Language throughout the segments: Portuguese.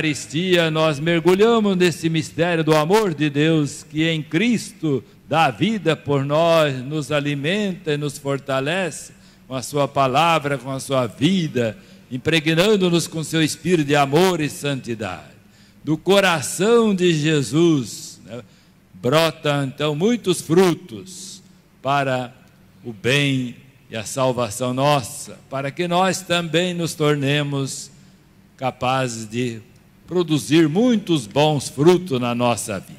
Eucaristia, nós mergulhamos nesse mistério do amor de Deus que em Cristo dá vida por nós, nos alimenta e nos fortalece com a Sua palavra, com a Sua vida, impregnando-nos com seu espírito de amor e santidade. Do coração de Jesus né, brota então muitos frutos para o bem e a salvação nossa, para que nós também nos tornemos capazes de produzir muitos bons frutos na nossa vida.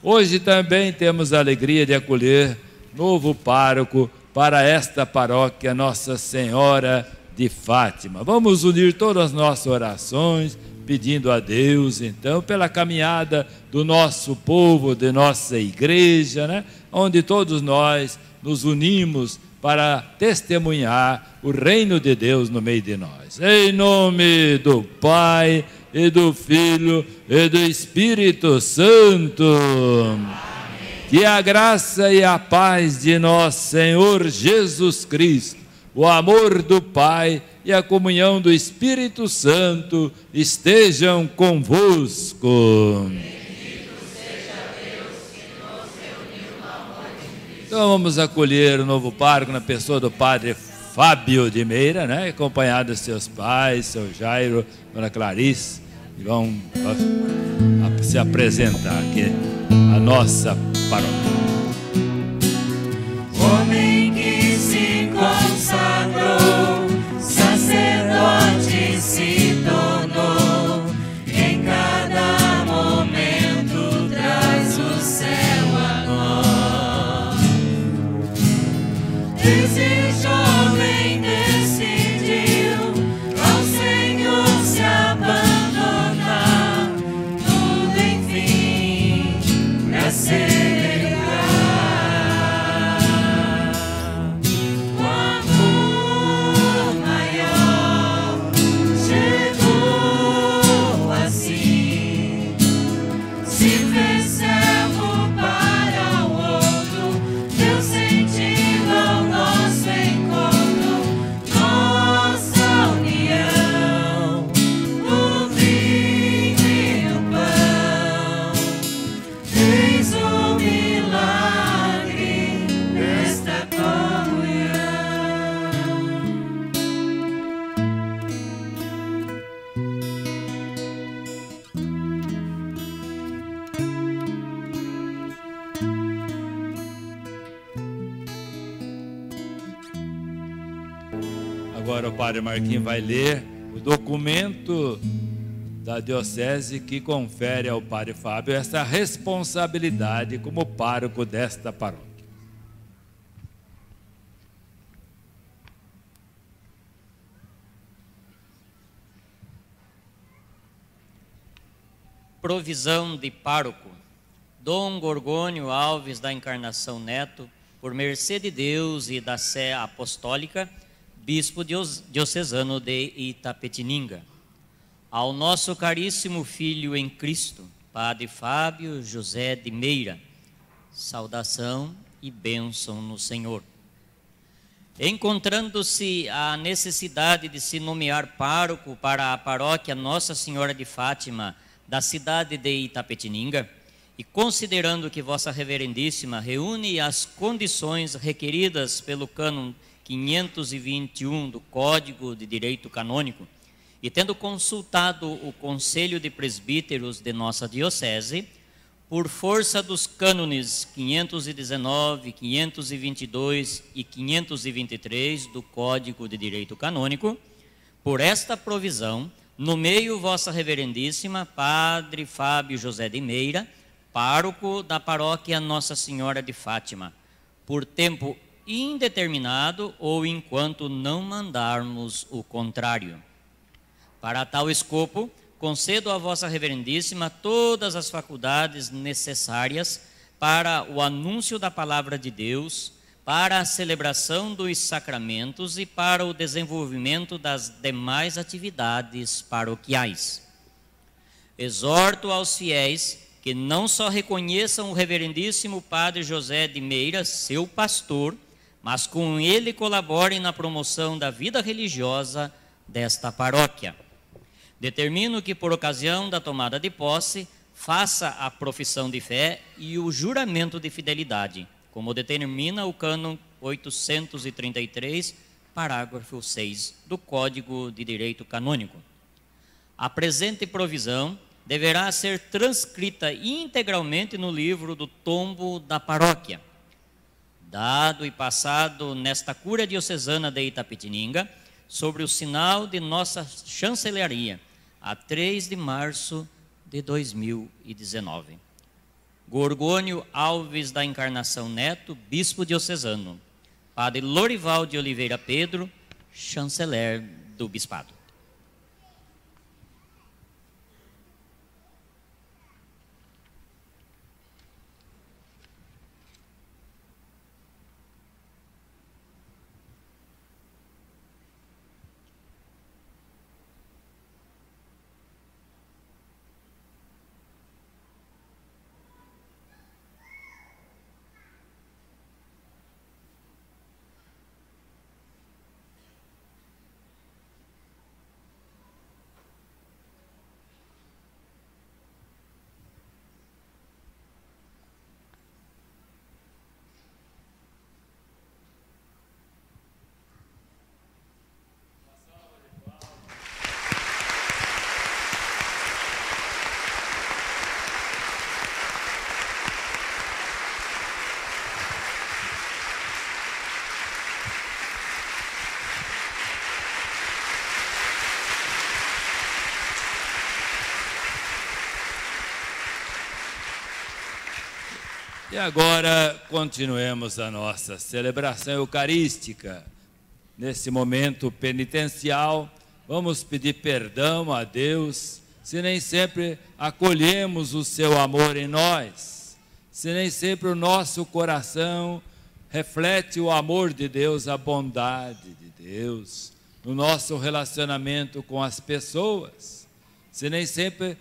Hoje também temos a alegria de acolher novo pároco para esta paróquia Nossa Senhora de Fátima. Vamos unir todas as nossas orações, pedindo a Deus, então, pela caminhada do nosso povo, de nossa igreja, né? onde todos nós nos unimos para testemunhar o reino de Deus no meio de nós. Em nome do Pai, e do Filho, e do Espírito Santo. Que a graça e a paz de nosso Senhor Jesus Cristo, o amor do Pai e a comunhão do Espírito Santo estejam convosco. Então vamos acolher o novo pároco na pessoa do padre Fábio de Meira, né? acompanhado de seus pais, seu Jairo, dona Clarice, vão se apresentar aqui a nossa paróquia. Homem que se consagrou, sacerdote se Padre Marquinhos vai ler o documento da diocese que confere ao padre Fábio essa responsabilidade como pároco desta paróquia. Provisão de pároco. Dom Gorgônio Alves da Encarnação Neto, por mercê de Deus e da Sé Apostólica, Bispo Diocesano de Itapetininga. Ao nosso caríssimo filho em Cristo, Padre Fábio José de Meira, saudação e bênção no Senhor. Encontrando-se a necessidade de se nomear pároco para a paróquia Nossa Senhora de Fátima da cidade de Itapetininga, e considerando que Vossa Reverendíssima reúne as condições requeridas pelo cânon 521 do Código de Direito Canônico, e tendo consultado o Conselho de Presbíteros de nossa Diocese, por força dos cânones 519, 522 e 523 do Código de Direito Canônico, por esta provisão, nomeio Vossa Reverendíssima Padre Fábio José de Meira, pároco da paróquia Nossa Senhora de Fátima, por tempo indeterminado ou enquanto não mandarmos o contrário. Para tal escopo, concedo a Vossa Reverendíssima todas as faculdades necessárias para o anúncio da palavra de Deus, para a celebração dos sacramentos e para o desenvolvimento das demais atividades paroquiais. Exorto aos fiéis que não só reconheçam o Reverendíssimo Padre José de Meira, seu pastor, mas com ele colaborem na promoção da vida religiosa desta paróquia. Determino que, por ocasião da tomada de posse, faça a profissão de fé e o juramento de fidelidade, como determina o cânon 833, parágrafo 6 do Código de Direito Canônico. A presente provisão deverá ser transcrita integralmente no livro do tombo da paróquia. Dado e passado nesta cura diocesana de Itapetininga, sobre o sinal de nossa chancelaria, a 3 de março de 2019. Gorgônio Alves da Encarnação Neto, bispo diocesano. Padre Lorival de Oliveira Pedro, chanceler do bispado. E agora continuemos a nossa celebração eucarística. Nesse momento penitencial, vamos pedir perdão a Deus, se nem sempre acolhemos o seu amor em nós, se nem sempre o nosso coração reflete o amor de Deus, a bondade de Deus, no nosso relacionamento com as pessoas, se nem sempre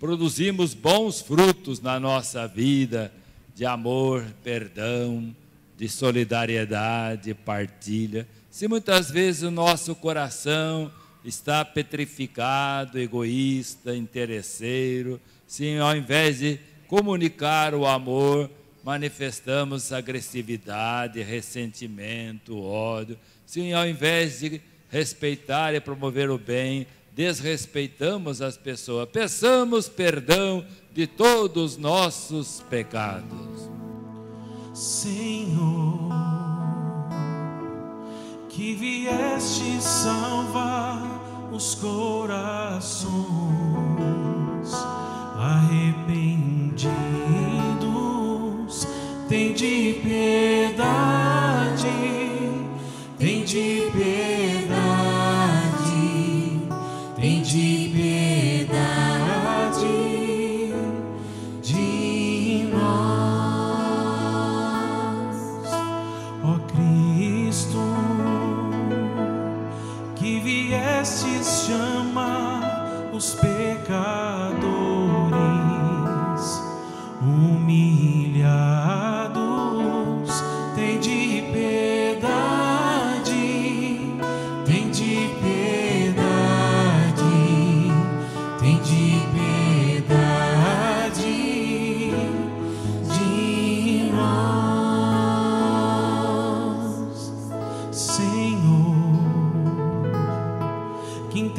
produzimos bons frutos na nossa vida de amor, perdão, de solidariedade, partilha. Se muitas vezes o nosso coração está petrificado, egoísta, interesseiro, se ao invés de comunicar o amor, manifestamos agressividade, ressentimento, ódio, se ao invés de respeitar e promover o bem, desrespeitamos as pessoas, peçamos perdão de todos os nossos pecados. Senhor, que vieste salvar os corações arrependidos, tem de piedade, tem de piedade,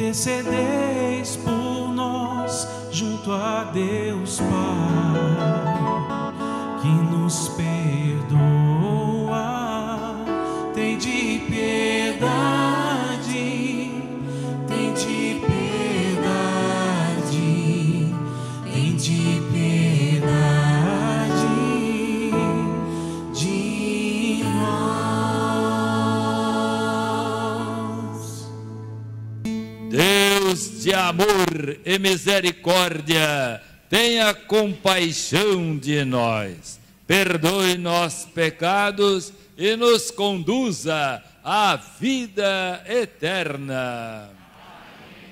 intercedeis por nós junto a Deus amor e misericórdia, tenha compaixão de nós, perdoe nossos pecados e nos conduza à vida eterna.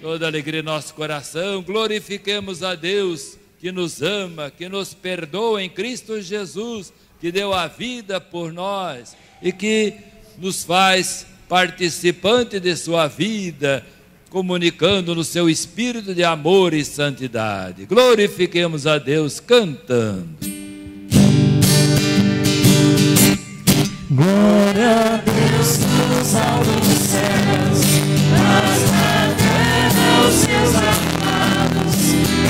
Toda alegria em nosso coração, glorifiquemos a Deus que nos ama, que nos perdoa em Cristo Jesus, que deu a vida por nós e que nos faz participante de sua vida, comunicando no seu espírito de amor e santidade. Glorifiquemos a Deus cantando. Glória a Deus nos altos céus, paz na terra os seus amados,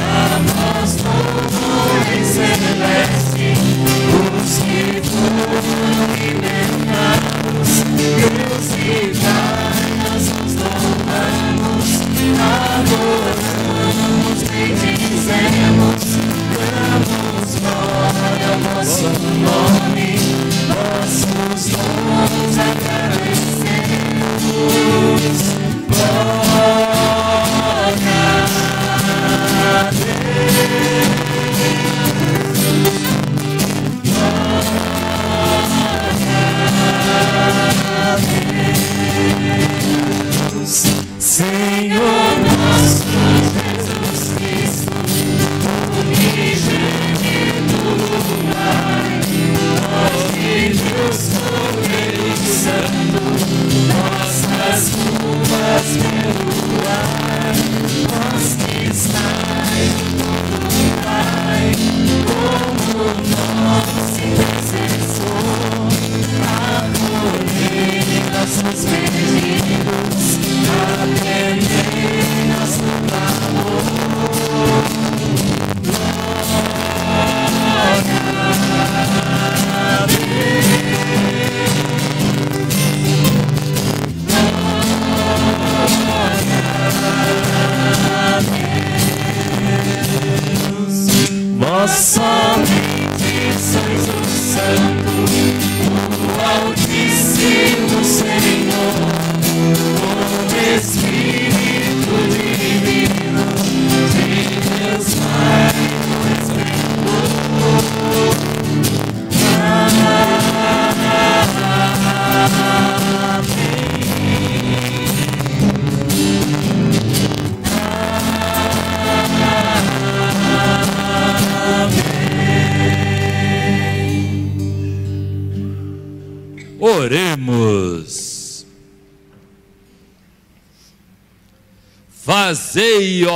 a nós como em celeste, os que foram libertados, Deus e adoramos, bendizemos, damos glória ao nosso nome, nossos dons nossos pedidos, atendei nosso clamor. Vós somente sois o Santo,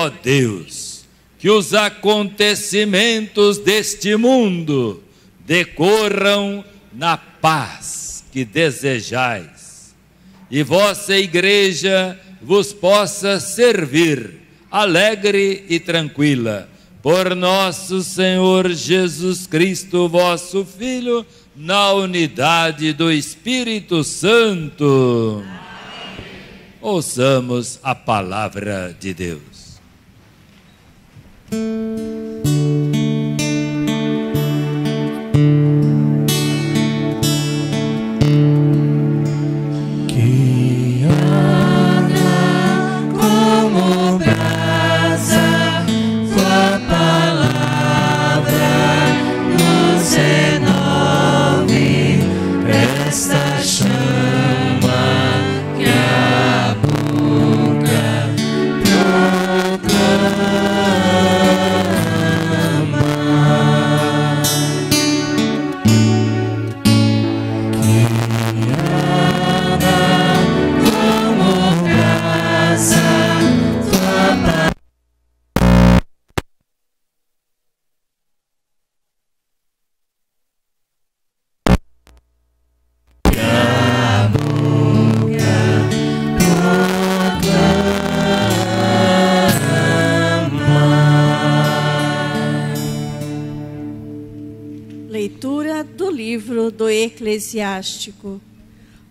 ó Deus, que os acontecimentos deste mundo decorram na paz que desejais, e vossa igreja vos possa servir alegre e tranquila, por nosso Senhor Jesus Cristo, vosso Filho, na unidade do Espírito Santo. Ouçamos a palavra de Deus. Que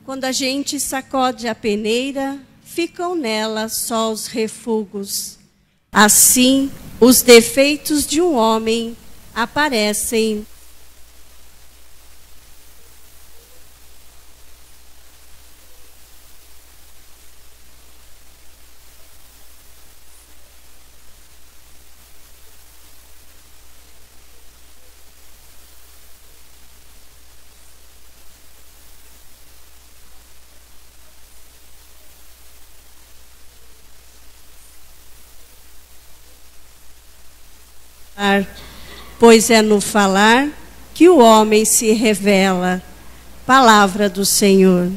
Quando a gente sacode a peneira, ficam nela só os refugos. Assim, os defeitos de um homem aparecem. Pois é no falar que o homem se revela. Palavra do Senhor.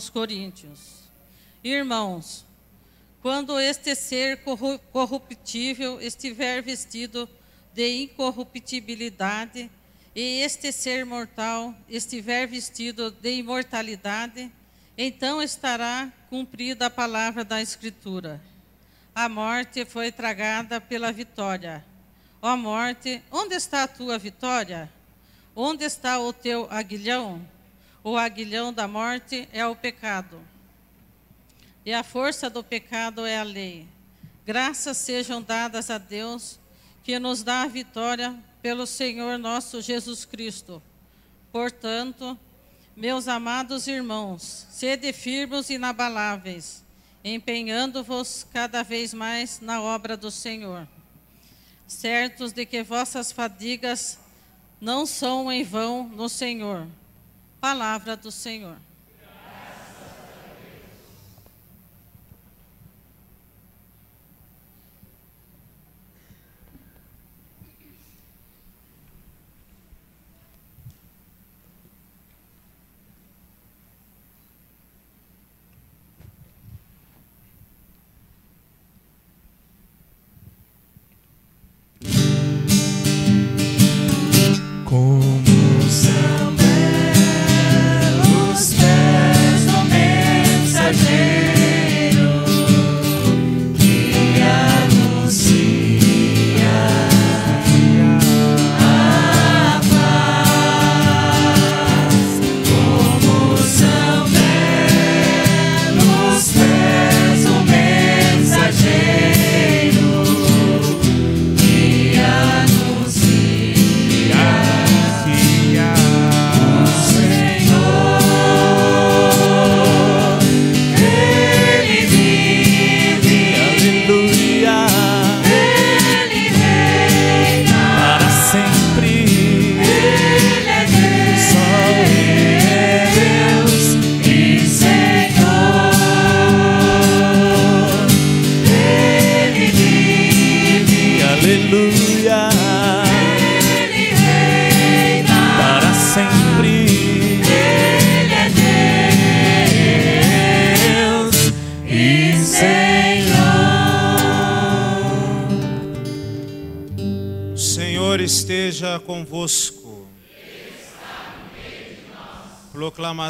Aos Coríntios. Irmãos, quando este ser corru- corruptível estiver vestido de incorruptibilidade, e este ser mortal estiver vestido de imortalidade, então estará cumprida a palavra da Escritura. A morte foi tragada pela vitória. Ó morte, onde está a tua vitória? Onde está o teu aguilhão? O aguilhão da morte é o pecado. E a força do pecado é a lei. Graças sejam dadas a Deus, que nos dá a vitória pelo Senhor nosso Jesus Cristo. Portanto, meus amados irmãos, sede firmes e inabaláveis, empenhando-vos cada vez mais na obra do Senhor, certos de que vossas fadigas não são em vão no Senhor. Palavra do Senhor.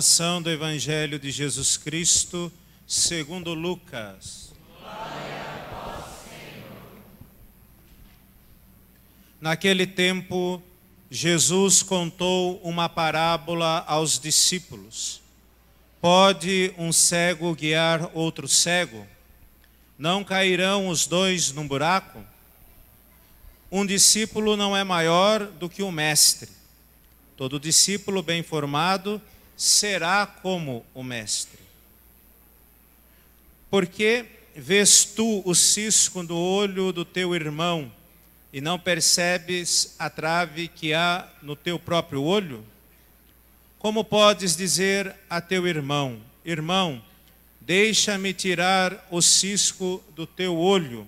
Proclamação do Evangelho de Jesus Cristo, segundo Lucas. Naquele tempo, Jesus contou uma parábola aos discípulos. Pode um cego guiar outro cego? Não cairão os dois num buraco? Um discípulo não é maior do que o mestre. Todo discípulo bem formado será como o mestre. Porque vês tu o cisco do olho do teu irmão e não percebes a trave que há no teu próprio olho? Como podes dizer a teu irmão: Irmão, deixa-me tirar o cisco do teu olho?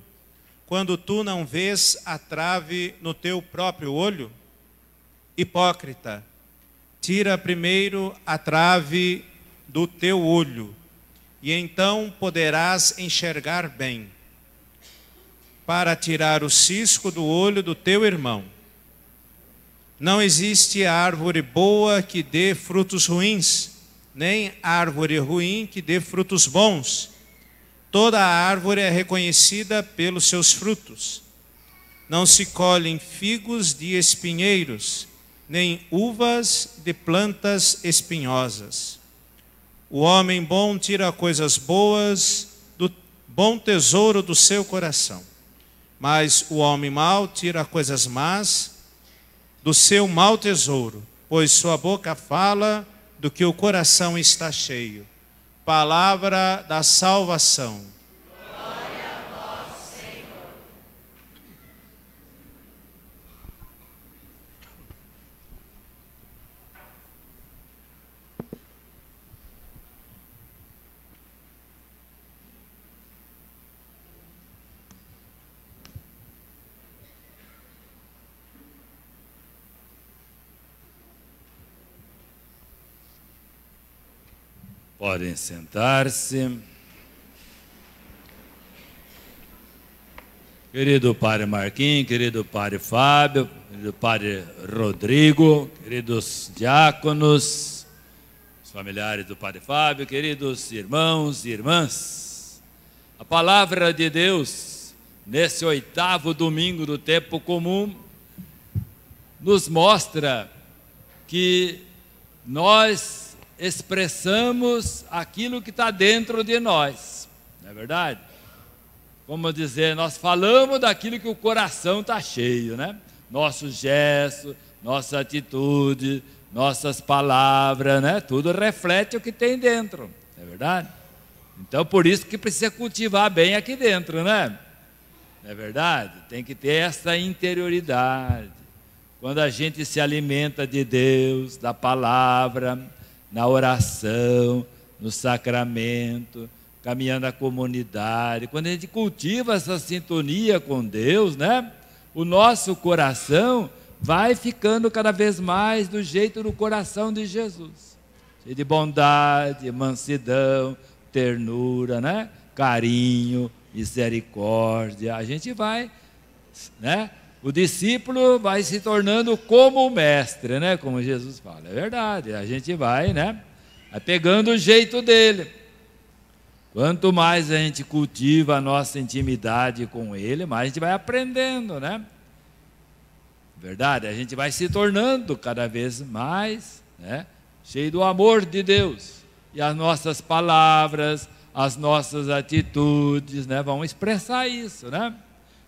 quando tu não vês a trave no teu próprio olho? Hipócrita, tira primeiro a trave do teu olho, e então poderás enxergar bem, para tirar o cisco do olho do teu irmão. Não existe árvore boa que dê frutos ruins, nem árvore ruim que dê frutos bons Toda árvore é reconhecida pelos seus frutos. Não se colhem figos de espinheiros, nem uvas de plantas espinhosas. O homem bom tira coisas boas do bom tesouro do seu coração, mas o homem mau tira coisas más do seu mau tesouro, pois sua boca fala do que o coração está cheio palavra da salvação. Podem sentar-se. Querido Padre Marquinhos, querido Padre Fábio, querido Padre Rodrigo, queridos diáconos, os familiares do Padre Fábio, queridos irmãos e irmãs, a palavra de Deus, nesse oitavo domingo do tempo comum, nos mostra que nós expressamos aquilo que está dentro de nós, não é verdade? Como dizer, nós falamos daquilo que o coração está cheio, né? Nossos gestos, nossa atitude, nossas palavras, né? Tudo reflete o que tem dentro, não é verdade? Então, por isso que precisa cultivar bem aqui dentro, né? Não é verdade? Tem que ter essa interioridade. Quando a gente se alimenta de Deus, da palavra, na oração, no sacramento, caminhando na comunidade. Quando a gente cultiva essa sintonia com Deus, né? O nosso coração vai ficando cada vez mais do jeito do coração de Jesus. Cheio de bondade, mansidão, ternura, né? Carinho, misericórdia. A gente vai, né? O discípulo vai se tornando como o mestre, né? Como Jesus fala. É verdade, a gente vai, né? Vai pegando o jeito dele. Quanto mais a gente cultiva a nossa intimidade com ele, mais a gente vai aprendendo, né? Verdade, a gente vai se tornando cada vez mais, né? Cheio do amor de Deus. E as nossas palavras, as nossas atitudes, né? Vão expressar isso, né?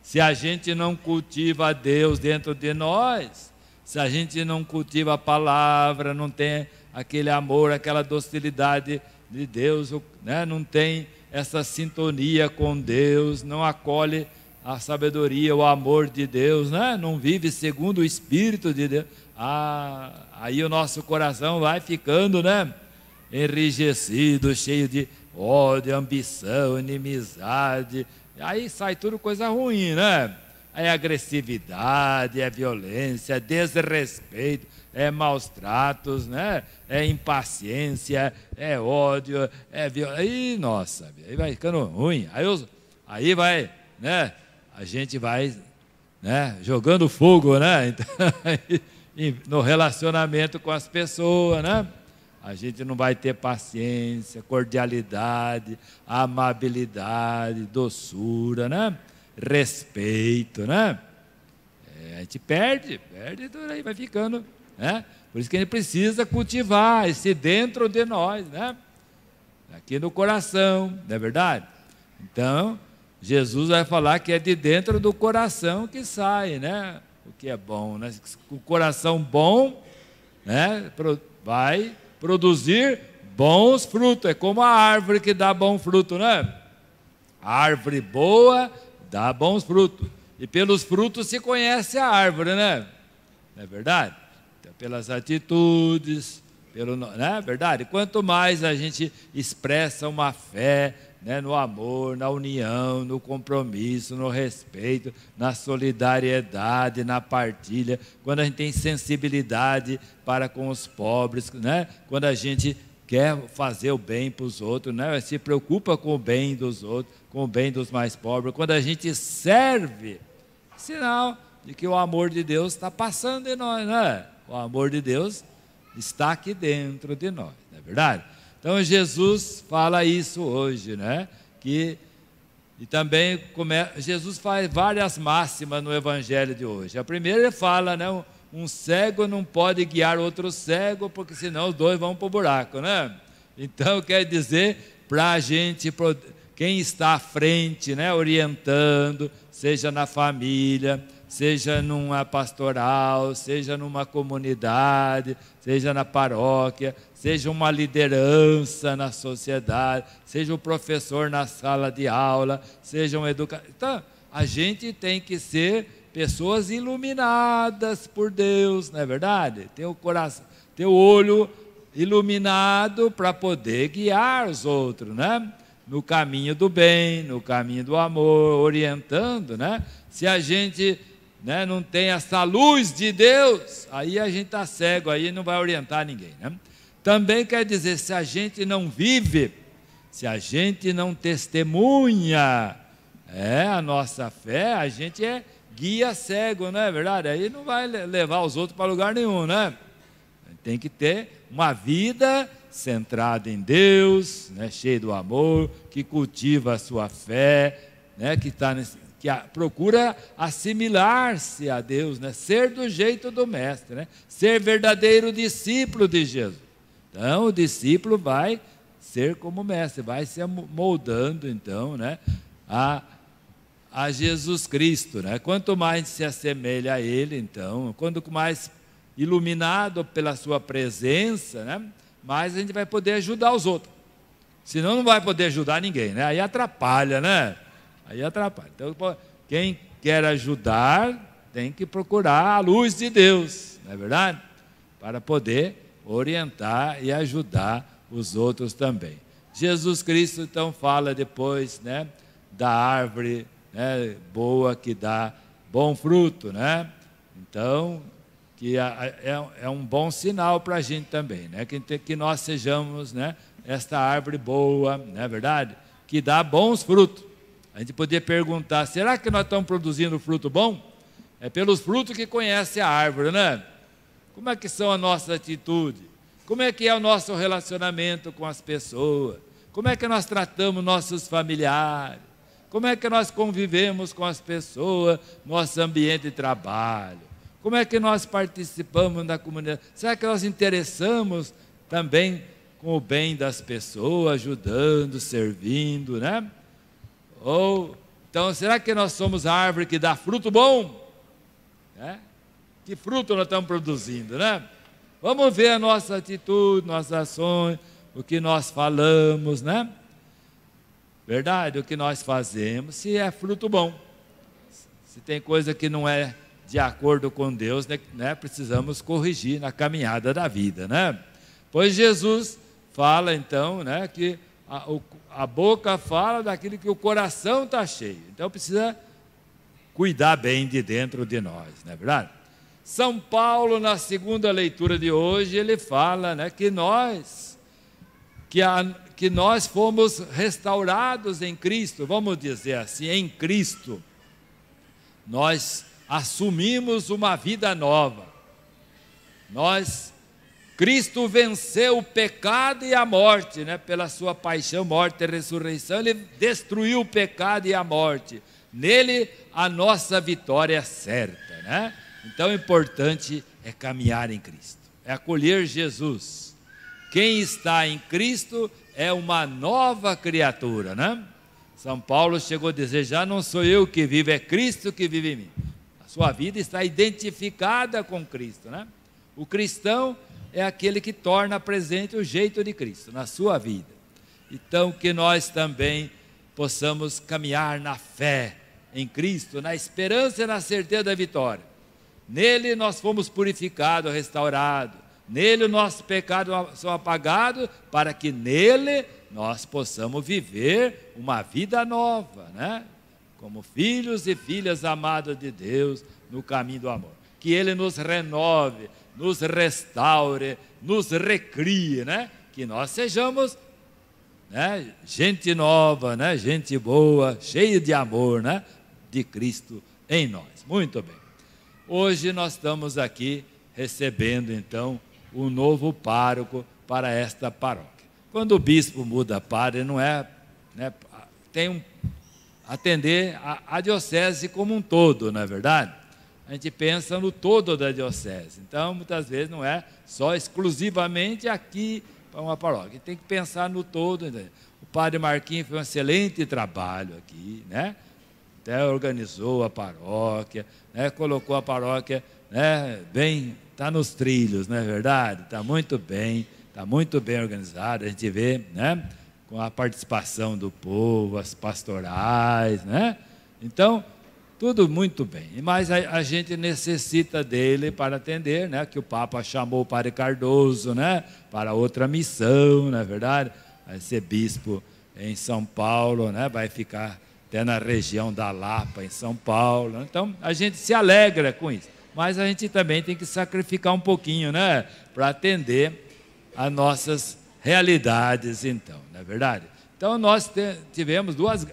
Se a gente não cultiva Deus dentro de nós, se a gente não cultiva a palavra, não tem aquele amor, aquela docilidade de Deus, né? não tem essa sintonia com Deus, não acolhe a sabedoria, o amor de Deus, né? não vive segundo o Espírito de Deus, ah, aí o nosso coração vai ficando né? enrijecido, cheio de ódio, ambição, inimizade, Aí sai tudo coisa ruim, né? É agressividade, é violência, é desrespeito, é maus tratos, né? É impaciência, é ódio, é violência. Aí, nossa, aí vai ficando ruim. Aí, aí vai, né? A gente vai né, jogando fogo, né? Então, no relacionamento com as pessoas, né? A gente não vai ter paciência, cordialidade, amabilidade, doçura, né? Respeito, né? É, a gente perde, perde, tudo aí vai ficando, né? Por isso que a gente precisa cultivar esse dentro de nós, né? Aqui no coração, não é verdade? Então, Jesus vai falar que é de dentro do coração que sai, né? O que é bom, né? O coração bom, né? Vai produzir bons frutos. É como a árvore que dá bom fruto, né? A árvore boa dá bons frutos. E pelos frutos se conhece a árvore, né? Não é verdade? Então, pelas atitudes, pelo, né? Verdade? Quanto mais a gente expressa uma fé, né, no amor, na união, no compromisso, no respeito, na solidariedade, na partilha, quando a gente tem sensibilidade para com os pobres, né, quando a gente quer fazer o bem para os outros, né, se preocupa com o bem dos outros, com o bem dos mais pobres, quando a gente serve, sinal de que o amor de Deus está passando em nós, né? O amor de Deus está aqui dentro de nós, não é verdade? Então Jesus fala isso hoje, né? Que e também come, Jesus faz várias máximas no evangelho de hoje. A primeira ele fala, né? Um, cego não pode guiar outro cego, porque senão os dois vão para o buraco, né? Então quer dizer para a gente, quem está à frente, né? Orientando, seja na família, seja numa pastoral, seja numa comunidade, seja na paróquia, seja uma liderança na sociedade, seja um professor na sala de aula, seja um educador. Então, a gente tem que ser pessoas iluminadas por Deus, não é verdade? Ter o coração, ter o olho iluminado para poder guiar os outros, né? No caminho do bem, no caminho do amor, orientando, né? Se a gente né, não tem essa luz de Deus, aí a gente está cego, aí não vai orientar ninguém. Né? Também quer dizer, se a gente não vive, se a gente não testemunha é, a nossa fé, a gente é guia cego, não é verdade? Aí não vai levar os outros para lugar nenhum, né? Tem que ter uma vida centrada em Deus, né, cheia do amor, que cultiva a sua fé, né, que está que procura assimilar-se a Deus, né? ser do jeito do mestre, né? ser verdadeiro discípulo de Jesus. Então, o discípulo vai ser como mestre, vai se moldando, então, né? a, a Jesus Cristo. Né? Quanto mais se assemelha a Ele, então, quanto mais iluminado pela Sua presença, né? mais a gente vai poder ajudar os outros. Senão não vai poder ajudar ninguém, né? Aí atrapalha, né? Aí atrapalha. Então, quem quer ajudar tem que procurar a luz de Deus, não é verdade? Para poder orientar e ajudar os outros também. Jesus Cristo então fala depois, né, da árvore né, boa que dá bom fruto, né? Então, que é, é um bom sinal para a gente também, né? Que, que nós sejamos, né, esta árvore boa, não é verdade? Que dá bons frutos. A gente poderia perguntar: será que nós estamos produzindo fruto bom? É pelos frutos que conhece a árvore, né? Como é que são as nossas atitudes? Como é que é o nosso relacionamento com as pessoas? Como é que nós tratamos nossos familiares? Como é que nós convivemos com as pessoas, nosso ambiente de trabalho? Como é que nós participamos da comunidade? Será que nós interessamos também com o bem das pessoas, ajudando, servindo, né? Ou, então, será que nós somos a árvore que dá fruto bom? É? Que fruto nós estamos produzindo, né? Vamos ver a nossa atitude, nossas ações, o que nós falamos, né? Verdade, o que nós fazemos, se é fruto bom. Se tem coisa que não é de acordo com Deus, né, né precisamos corrigir na caminhada da vida, né? Pois Jesus fala então, né, que a, o, a boca fala daquilo que o coração está cheio. Então precisa cuidar bem de dentro de nós, não é verdade? São Paulo, na segunda leitura de hoje, ele fala né, que nós, que, a, que nós fomos restaurados em Cristo, vamos dizer assim, em Cristo, nós assumimos uma vida nova. Nós Cristo venceu o pecado e a morte, né? Pela sua paixão, morte e ressurreição, ele destruiu o pecado e a morte. Nele a nossa vitória é certa, né? Então o importante é caminhar em Cristo, é acolher Jesus. Quem está em Cristo é uma nova criatura, né? São Paulo chegou a dizer: já não sou eu que vivo, é Cristo que vive em mim. A sua vida está identificada com Cristo, né? O cristão é aquele que torna presente o jeito de Cristo na sua vida. Então, que nós também possamos caminhar na fé em Cristo, na esperança e na certeza da vitória. Nele nós fomos purificados, restaurados. Nele o nosso pecado são apagados, para que nele nós possamos viver uma vida nova, né? Como filhos e filhas amados de Deus no caminho do amor. Que Ele nos renove, nos restaure, nos recrie, né? Que nós sejamos né? gente nova, né? gente boa, cheia de amor, né? De Cristo em nós. Muito bem. Hoje nós estamos aqui recebendo então um novo pároco para esta paróquia. Quando o bispo muda padre, não é, né, tem um atender a, a diocese como um todo, não é verdade? a gente pensa no todo da diocese. Então, muitas vezes não é só exclusivamente aqui para uma paróquia. Tem que pensar no todo. O padre Marquinhos fez um excelente trabalho aqui, né? Até organizou a paróquia, né? colocou a paróquia né? bem, está nos trilhos, não é verdade? Está muito bem, está muito bem organizado. A gente vê, né? Com a participação do povo, as pastorais, né? Então, tudo muito bem, mas a, a, gente necessita dele para atender, né? Que o Papa chamou o Padre Cardoso, né? Para outra missão, não é verdade? Vai ser bispo em São Paulo, né? Vai ficar até na região da Lapa, em São Paulo. Então a gente se alegra com isso, mas a gente também tem que sacrificar um pouquinho, né? Para atender a nossas realidades, então, não é verdade? Então nós tivemos duas,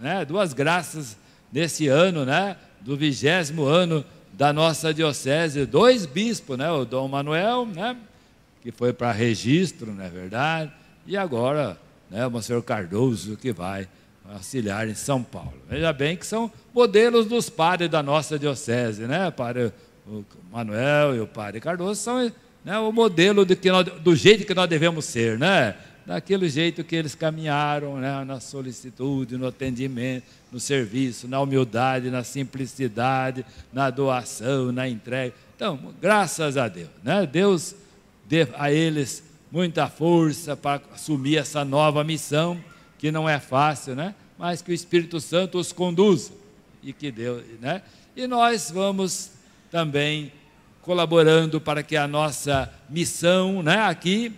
né? Duas graças nesse ano, né, do vigésimo ano da nossa diocese, dois bispos, né, o Dom Manuel, né, que foi para registro, não é verdade, e agora, né, o Monsenhor Cardoso, que vai auxiliar em São Paulo. Veja bem que são modelos dos padres da nossa diocese, né, o padre Manuel e o padre Cardoso são né, o modelo nós, do jeito que nós devemos ser, né, daquele jeito que eles caminharam, né, na solicitude, no atendimento, no serviço, na humildade, na simplicidade, na doação, na entrega. Então, graças a Deus, né? Deus dê a eles muita força para assumir essa nova missão, que não é fácil, né? Mas que o Espírito Santo os conduza e que Deus, né? E nós vamos também colaborando para que a nossa missão, né, aqui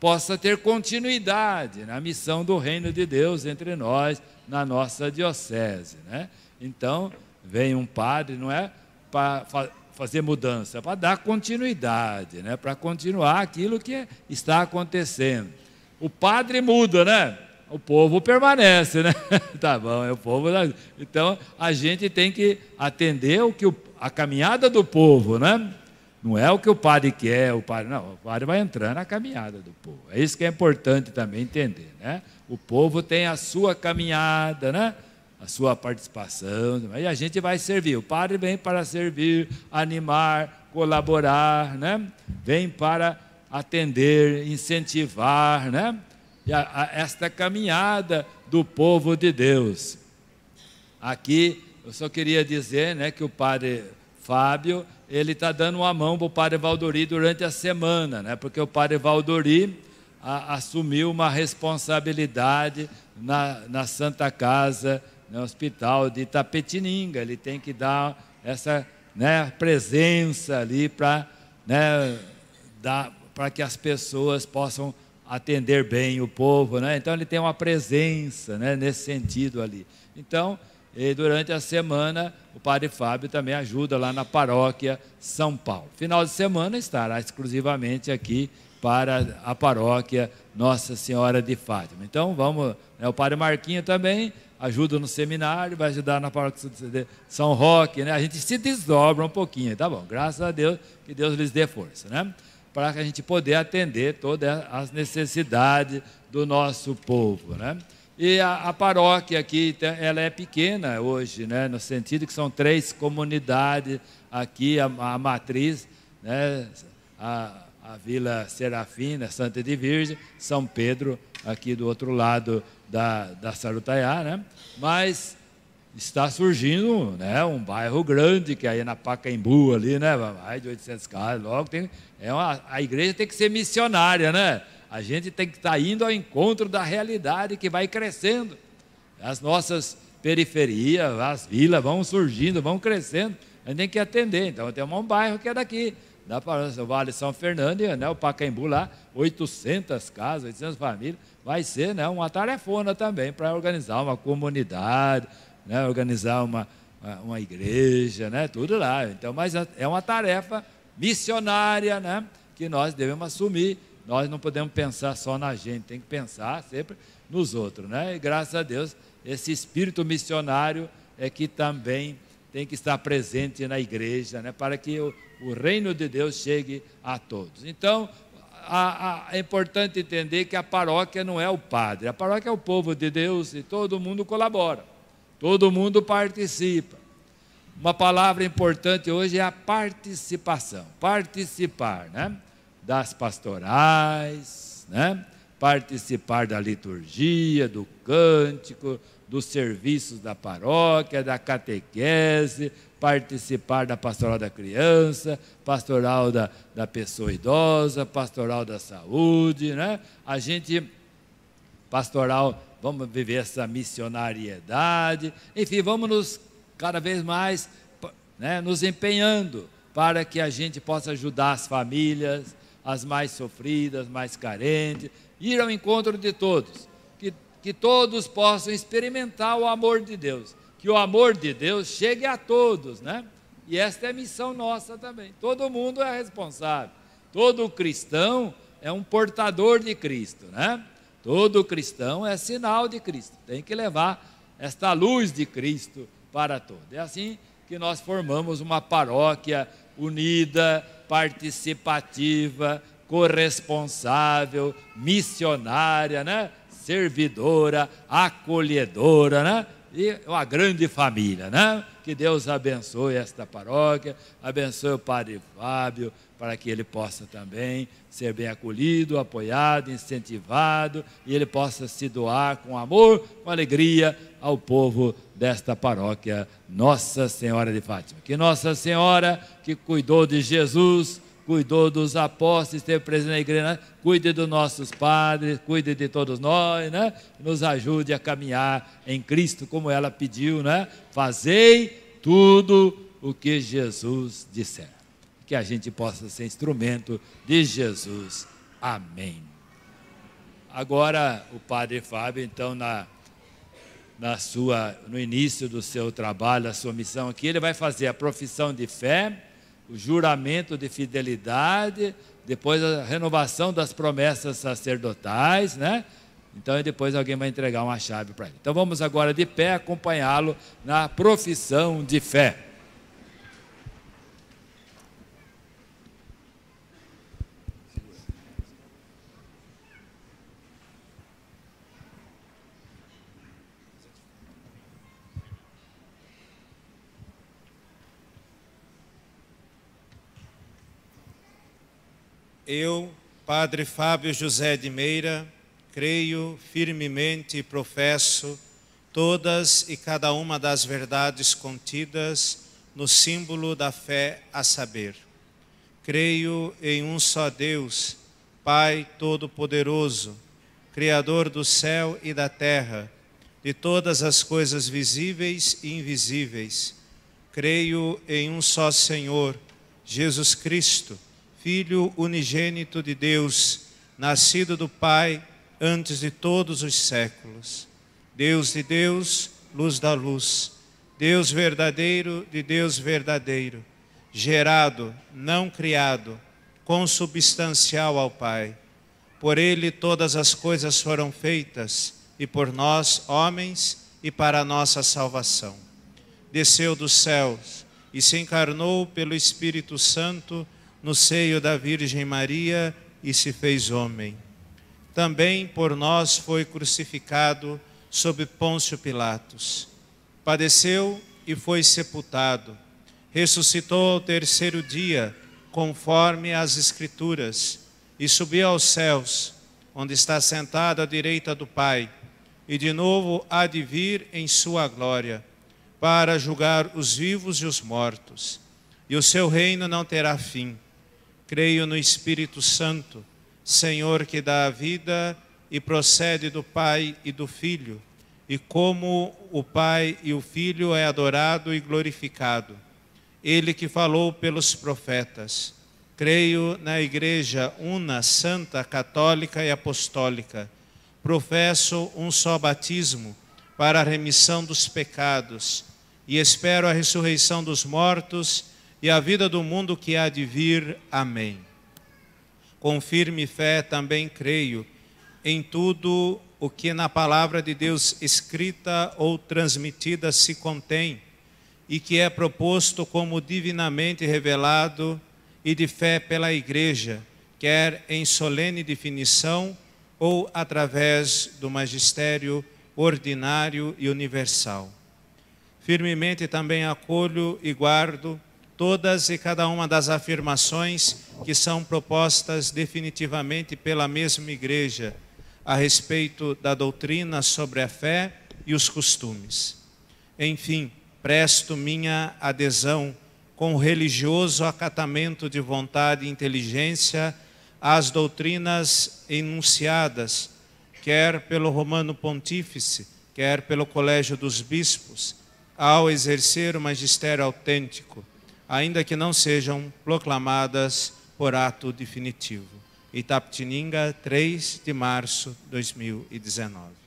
possa ter continuidade na missão do reino de Deus entre nós, na nossa diocese. Né? Então, vem um padre, não é para fazer mudança, para dar continuidade, né? para continuar aquilo que está acontecendo. O padre muda, né? O povo permanece, né? tá bom, é o povo. Então, a gente tem que atender o que o, a caminhada do povo, né? Não é o que o padre quer, o padre não, o padre vai entrando na caminhada do povo. É isso que é importante também entender, né? O povo tem a sua caminhada, né? A sua participação, e a gente vai servir. O padre vem para servir, animar, colaborar, né? Vem para atender, incentivar, né? A, a, esta caminhada do povo de Deus. Aqui eu só queria dizer, né, que o padre Fábio ele está dando uma mão para o padre Valdori durante a semana, né? porque o padre Valdori a, assumiu uma responsabilidade na, na Santa Casa, no hospital de Itapetininga. Ele tem que dar essa né, presença ali para né, para que as pessoas possam atender bem o povo. Né? Então, ele tem uma presença né, nesse sentido ali. Então, durante a semana, o Padre Fábio também ajuda lá na paróquia São Paulo. Final de semana estará exclusivamente aqui para a paróquia Nossa Senhora de Fátima. Então vamos, né, o Padre Marquinho também ajuda no seminário, vai ajudar na paróquia de São Roque, né? A gente se desdobra um pouquinho, tá bom? Graças a Deus, que Deus lhes dê força, né? Para que a gente poder atender todas as necessidades do nosso povo, né? E a, a, paróquia aqui, ela é pequena hoje, né? No sentido que são três comunidades aqui, a, a matriz, né? A, a Vila Serafina, Santa de Virgem, São Pedro, aqui do outro lado da, da Sarutaiá, né? Mas está surgindo né, um bairro grande, que é aí na Pacaembu, ali, né? Mais de 800 casas, logo tem... É uma, a igreja tem que ser missionária, né? A gente tem que estar tá indo ao encontro da realidade que vai crescendo. As nossas periferias, as vilas vão surgindo, vão crescendo. A gente tem que atender. Então, tem um bairro que é daqui da o Vale São Fernando, né, o Pacaembu lá, 800 casas, 800 famílias, vai ser né, uma tarefona também para organizar uma comunidade, né, organizar uma, uma igreja, né, tudo lá. Então, mas é, é uma tarefa missionária né, que nós devemos assumir. Nós não podemos pensar só na gente, tem que pensar sempre nos outros. Né? E graças a Deus, esse espírito missionário é que também tem que estar presente na igreja, né, para que o, o reino de Deus chegue a todos. Então, a, a, é importante entender que a paróquia não é o padre, a paróquia é o povo de Deus e todo mundo colabora, todo mundo participa. Uma palavra importante hoje é a participação, participar, né? Das pastorais, né? Participar da liturgia, do cântico, dos serviços da paróquia, da catequese, participar da pastoral da criança, pastoral da, da pessoa idosa, pastoral da saúde, né? A gente, pastoral, vamos viver essa missionariedade, enfim, vamos nos cada vez mais né, nos empenhando para que a gente possa ajudar as famílias, as mais sofridas, mais carentes, ir ao encontro de todos, que, que todos possam experimentar o amor de Deus que o amor de Deus chegue a todos, né? E esta é a missão nossa também. Todo mundo é responsável. Todo cristão é um portador de Cristo, né? Todo cristão é sinal de Cristo. Tem que levar esta luz de Cristo para todos. É assim que nós formamos uma paróquia unida, participativa, corresponsável, missionária, né? servidora, acolhedora, né? e uma grande família, né? Que Deus abençoe esta paróquia, abençoe o Padre Fábio, para que ele possa também ser bem acolhido, apoiado, incentivado e ele possa se doar com amor, com alegria ao povo desta paróquia Nossa Senhora de Fátima. Que Nossa Senhora, que cuidou de Jesus, cuidou dos apóstolos, esteve presente na igreja, né? cuide dos nossos padres, cuide de todos nós, né? Nos ajude a caminhar em Cristo, como ela pediu, né? Fazei tudo o que Jesus disser. Que a gente possa ser instrumento de Jesus. Amém. Agora, o padre Fábio, então, na, na sua, no início do seu trabalho, a sua missão aqui, ele vai fazer a profissão de fé o juramento de fidelidade, depois a renovação das promessas sacerdotais, né? Então, depois alguém vai entregar uma chave para ele. Então, vamos agora de pé acompanhá-lo na profissão de fé. Eu, Padre Fábio José de Meira, creio firmemente e professo todas e cada uma das verdades contidas no símbolo da fé a saber. Creio em um só Deus, Pai Todo-Poderoso, Criador do céu e da terra, de todas as coisas visíveis e invisíveis. Creio em um só Senhor, Jesus Cristo Filho unigênito de Deus, nascido do Pai antes de todos os séculos. Deus de Deus, luz da luz. Deus verdadeiro de Deus verdadeiro. Gerado, não criado, consubstancial ao Pai. Por ele todas as coisas foram feitas, e por nós, homens, e para a nossa salvação. Desceu dos céus e se encarnou pelo Espírito Santo no seio da Virgem Maria e se fez homem. Também por nós foi crucificado sob Pôncio Pilatos. Padeceu e foi sepultado. Ressuscitou ao terceiro dia conforme as Escrituras, e subiu aos céus, onde está sentado à direita do Pai, e de novo há de vir em sua glória, para julgar os vivos e os mortos, e o seu reino não terá fim. Creio no Espírito Santo, Senhor que dá a vida e procede do Pai e do Filho, e como o Pai e o Filho é adorado e glorificado ele que falou pelos profetas. Creio na Igreja una, santa, católica e apostólica. Professo um só batismo para a remissão dos pecados e espero a ressurreição dos mortos e a vida do mundo que há de vir. Amém. Com firme fé também creio em tudo o que na palavra de Deus escrita ou transmitida se contém e que é proposto como divinamente revelado e de fé pela Igreja, quer em solene definição ou através do magistério ordinário e universal. Firmemente também acolho e guardo todas e cada uma das afirmações que são propostas definitivamente pela mesma Igreja a respeito da doutrina sobre a fé e os costumes. Enfim, presto minha adesão com religioso acatamento de vontade e inteligência às doutrinas enunciadas, quer pelo Romano Pontífice, quer pelo Colégio dos Bispos, ao exercer o magistério autêntico, ainda que não sejam proclamadas por ato definitivo. Itapetininga, 3 de março de 2019.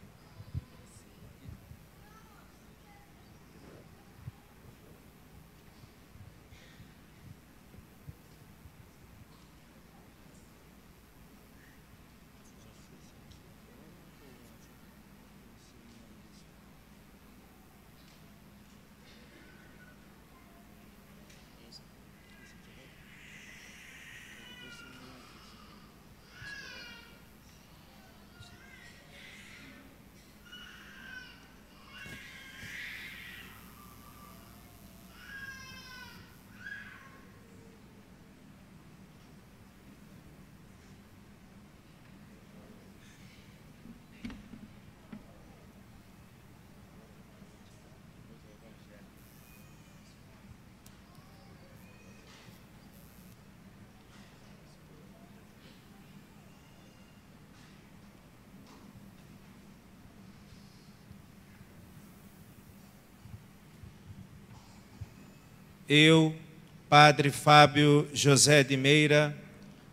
Eu, Padre Fábio José de Meira,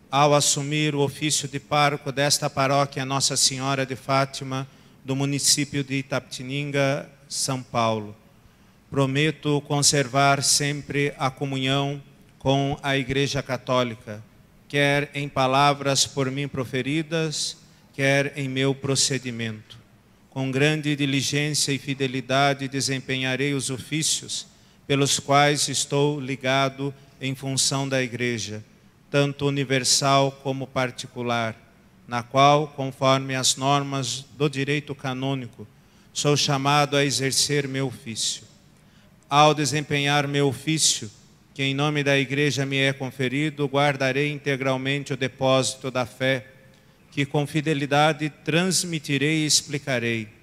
ao assumir o ofício de pároco desta paróquia Nossa Senhora de Fátima, do município de Itapetininga, São Paulo. Prometo conservar sempre a comunhão com a Igreja Católica, quer em palavras por mim proferidas, quer em meu procedimento. Com grande diligência e fidelidade desempenharei os ofícios pelos quais estou ligado em função da Igreja, tanto universal como particular, na qual, conforme as normas do direito canônico, sou chamado a exercer meu ofício. Ao desempenhar meu ofício, que em nome da Igreja me é conferido, guardarei integralmente o depósito da fé, que com fidelidade transmitirei e explicarei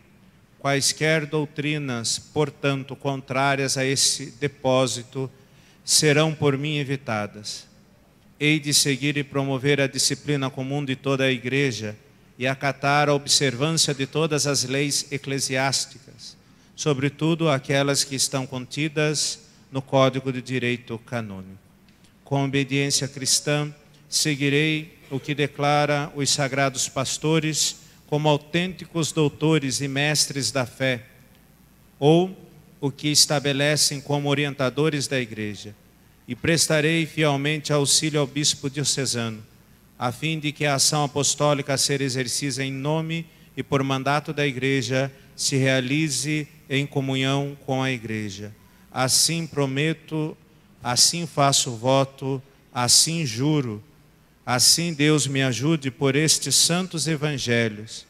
Quaisquer doutrinas, portanto, contrárias a esse depósito, serão por mim evitadas. Hei de seguir e promover a disciplina comum de toda a Igreja e acatar a observância de todas as leis eclesiásticas, sobretudo aquelas que estão contidas no Código de Direito Canônico. Com obediência cristã, seguirei o que declara os sagrados pastores como autênticos doutores e mestres da fé, ou o que estabelecem como orientadores da igreja. e prestarei fielmente auxílio ao bispo diocesano, a fim de que a ação apostólica a ser exercida em nome e por mandato da Igreja se realize em comunhão com a Igreja. Assim prometo, assim faço voto, assim juro, assim Deus me ajude por estes santos evangelhos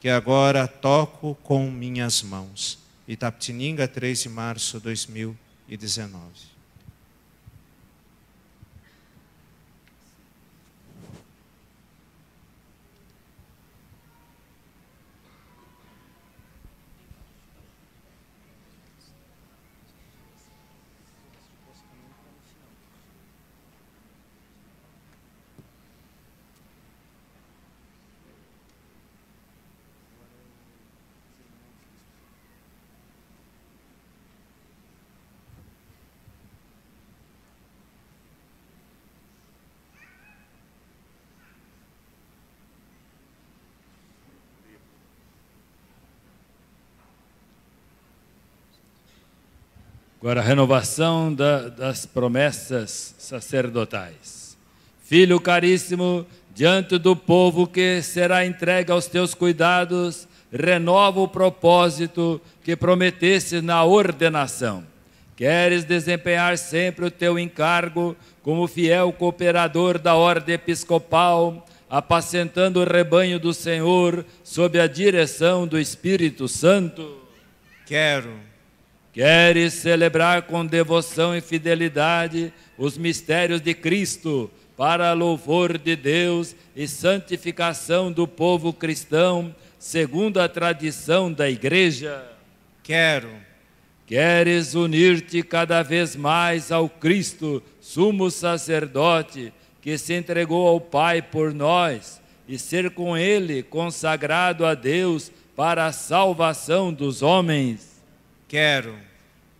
que agora toco com minhas mãos. Itapetininga, 3 de março de 2019. Agora, a renovação da, das promessas sacerdotais. Filho caríssimo, diante do povo que será entregue aos teus cuidados, renova o propósito que prometeste na ordenação. Queres desempenhar sempre o teu encargo como fiel cooperador da ordem episcopal, apacentando o rebanho do Senhor sob a direção do Espírito Santo? Quero Queres celebrar com devoção e fidelidade os mistérios de Cristo, para louvor de Deus e santificação do povo cristão, segundo a tradição da Igreja? Quero. Queres unir-te cada vez mais ao Cristo, sumo sacerdote, que se entregou ao Pai por nós, e ser com Ele consagrado a Deus para a salvação dos homens? Quero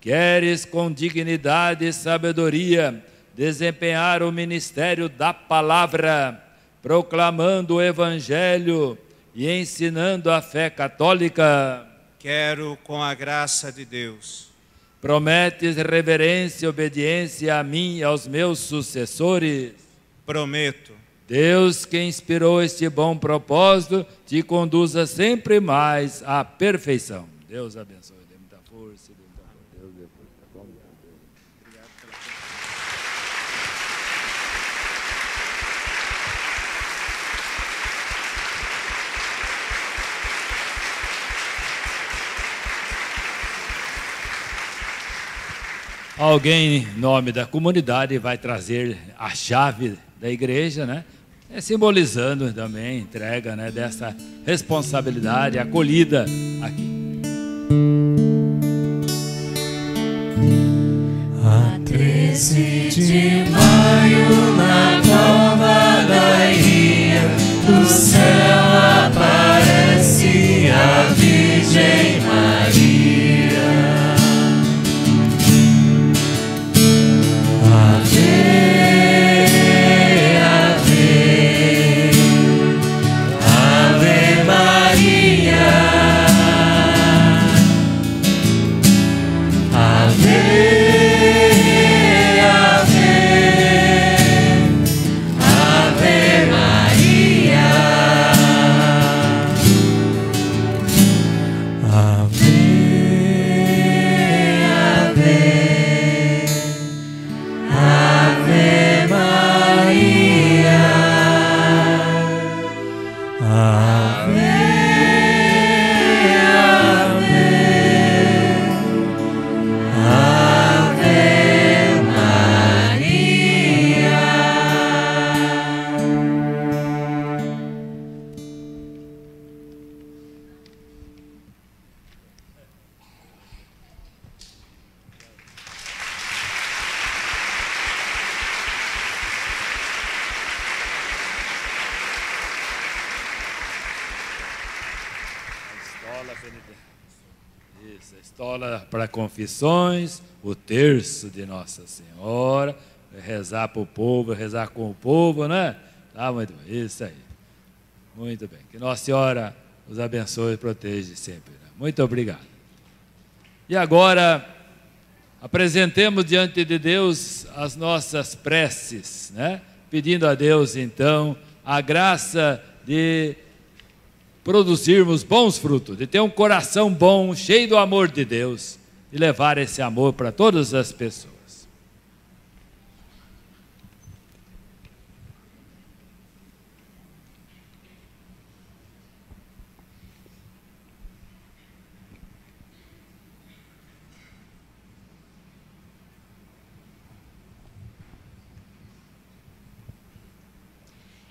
Queres com dignidade e sabedoria desempenhar o ministério da palavra, proclamando o evangelho e ensinando a fé católica? Quero com a graça de Deus. Prometes reverência e obediência a mim e aos meus sucessores? Prometo. Deus que inspirou este bom propósito, te conduza sempre mais à perfeição. Deus abençoe. Alguém, em nome da comunidade, vai trazer a chave da igreja, né? É simbolizando também a entrega né, dessa responsabilidade acolhida aqui. A 13 de maio, na cova da ilha, do céu aparece a Virgem confissões, o terço de Nossa Senhora, rezar para o povo, rezar com o povo, né? Tá muito bem, isso aí. Muito bem. Que Nossa Senhora os abençoe e proteja sempre. Né? Muito obrigado. E agora, apresentemos diante de Deus as nossas preces, né? Pedindo a Deus então a graça de produzirmos bons frutos, de ter um coração bom, cheio do amor de Deus e levar esse amor para todas as pessoas.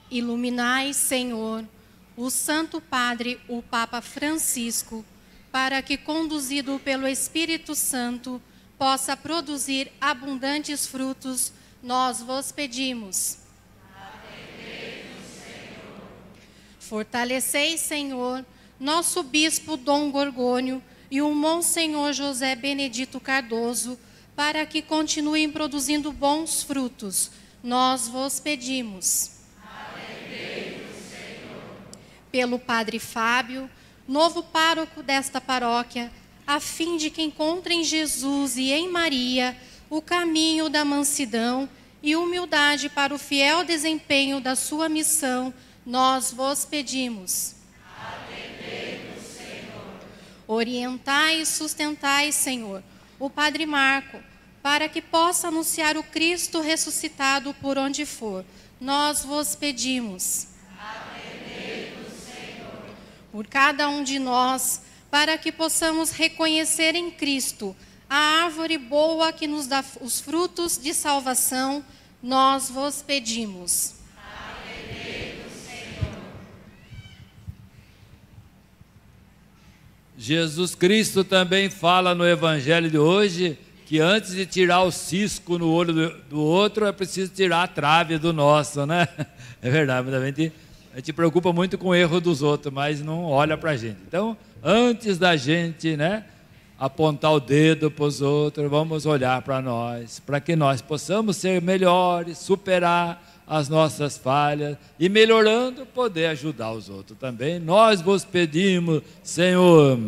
Iluminai, Senhor, o Santo Padre, o Papa Francisco, para que, conduzido pelo Espírito Santo, possa produzir abundantes frutos, nós vos pedimos. Senhor. Fortalecei, Senhor, nosso bispo Dom Gorgônio e o Monsenhor José Benedito Cardoso, para que continuem produzindo bons frutos. Nós vos pedimos pelo Padre Fábio, novo pároco desta paróquia, a fim de que encontre em Jesus e em Maria o caminho da mansidão e humildade para o fiel desempenho da sua missão, nós vos pedimos. Orientai e sustentai, Senhor, o Padre Marco, para que possa anunciar o Cristo ressuscitado por onde for. Nós vos pedimos por cada um de nós, para que possamos reconhecer em Cristo a árvore boa que nos dá os frutos de salvação, nós vos pedimos. Jesus Cristo também fala no Evangelho de hoje que antes de tirar o cisco no olho do, outro, é preciso tirar a trave do nosso, né? É verdade, mas a gente a gente preocupa muito com o erro dos outros, mas não olha para a gente. Então, antes da gente né, apontar o dedo para os outros, vamos olhar para nós, para que nós possamos ser melhores, superar as nossas falhas e, melhorando, poder ajudar os outros também. Nós vos pedimos, Senhor.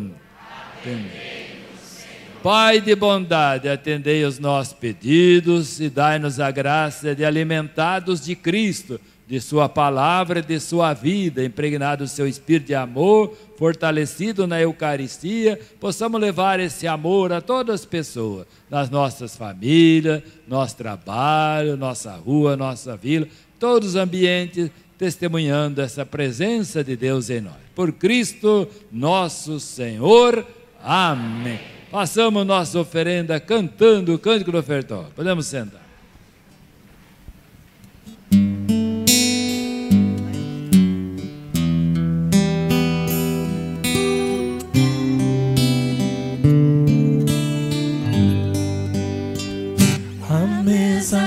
Pai de bondade, atendei os nossos pedidos e dai-nos a graça de alimentados de Cristo de Sua palavra, de Sua vida, impregnado do Seu espírito de amor, fortalecido na Eucaristia, possamos levar esse amor a todas as pessoas, nas nossas famílias, nosso trabalho, nossa rua, nossa vila, todos os ambientes, testemunhando essa presença de Deus em nós. Por Cristo nosso Senhor. Amém. Passamos nossa oferenda cantando o cântico do ofertório. Podemos sentar. A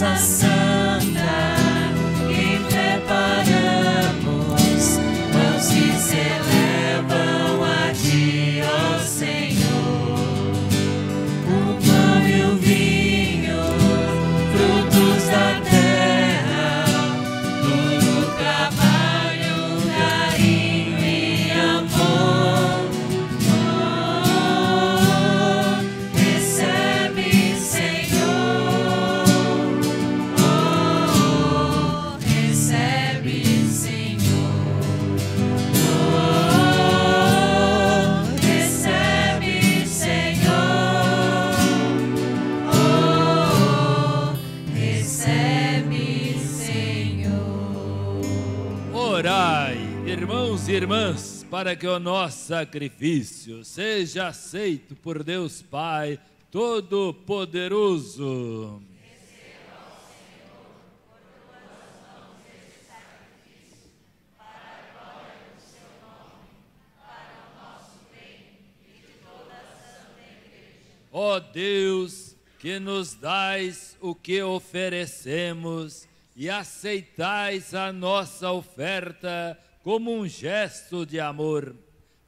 Jesus. Irmãs, para que o nosso sacrifício seja aceito por Deus Pai Todo-Poderoso. Ó Deus, que nos dais o que oferecemos e aceitais a nossa oferta como um gesto de amor,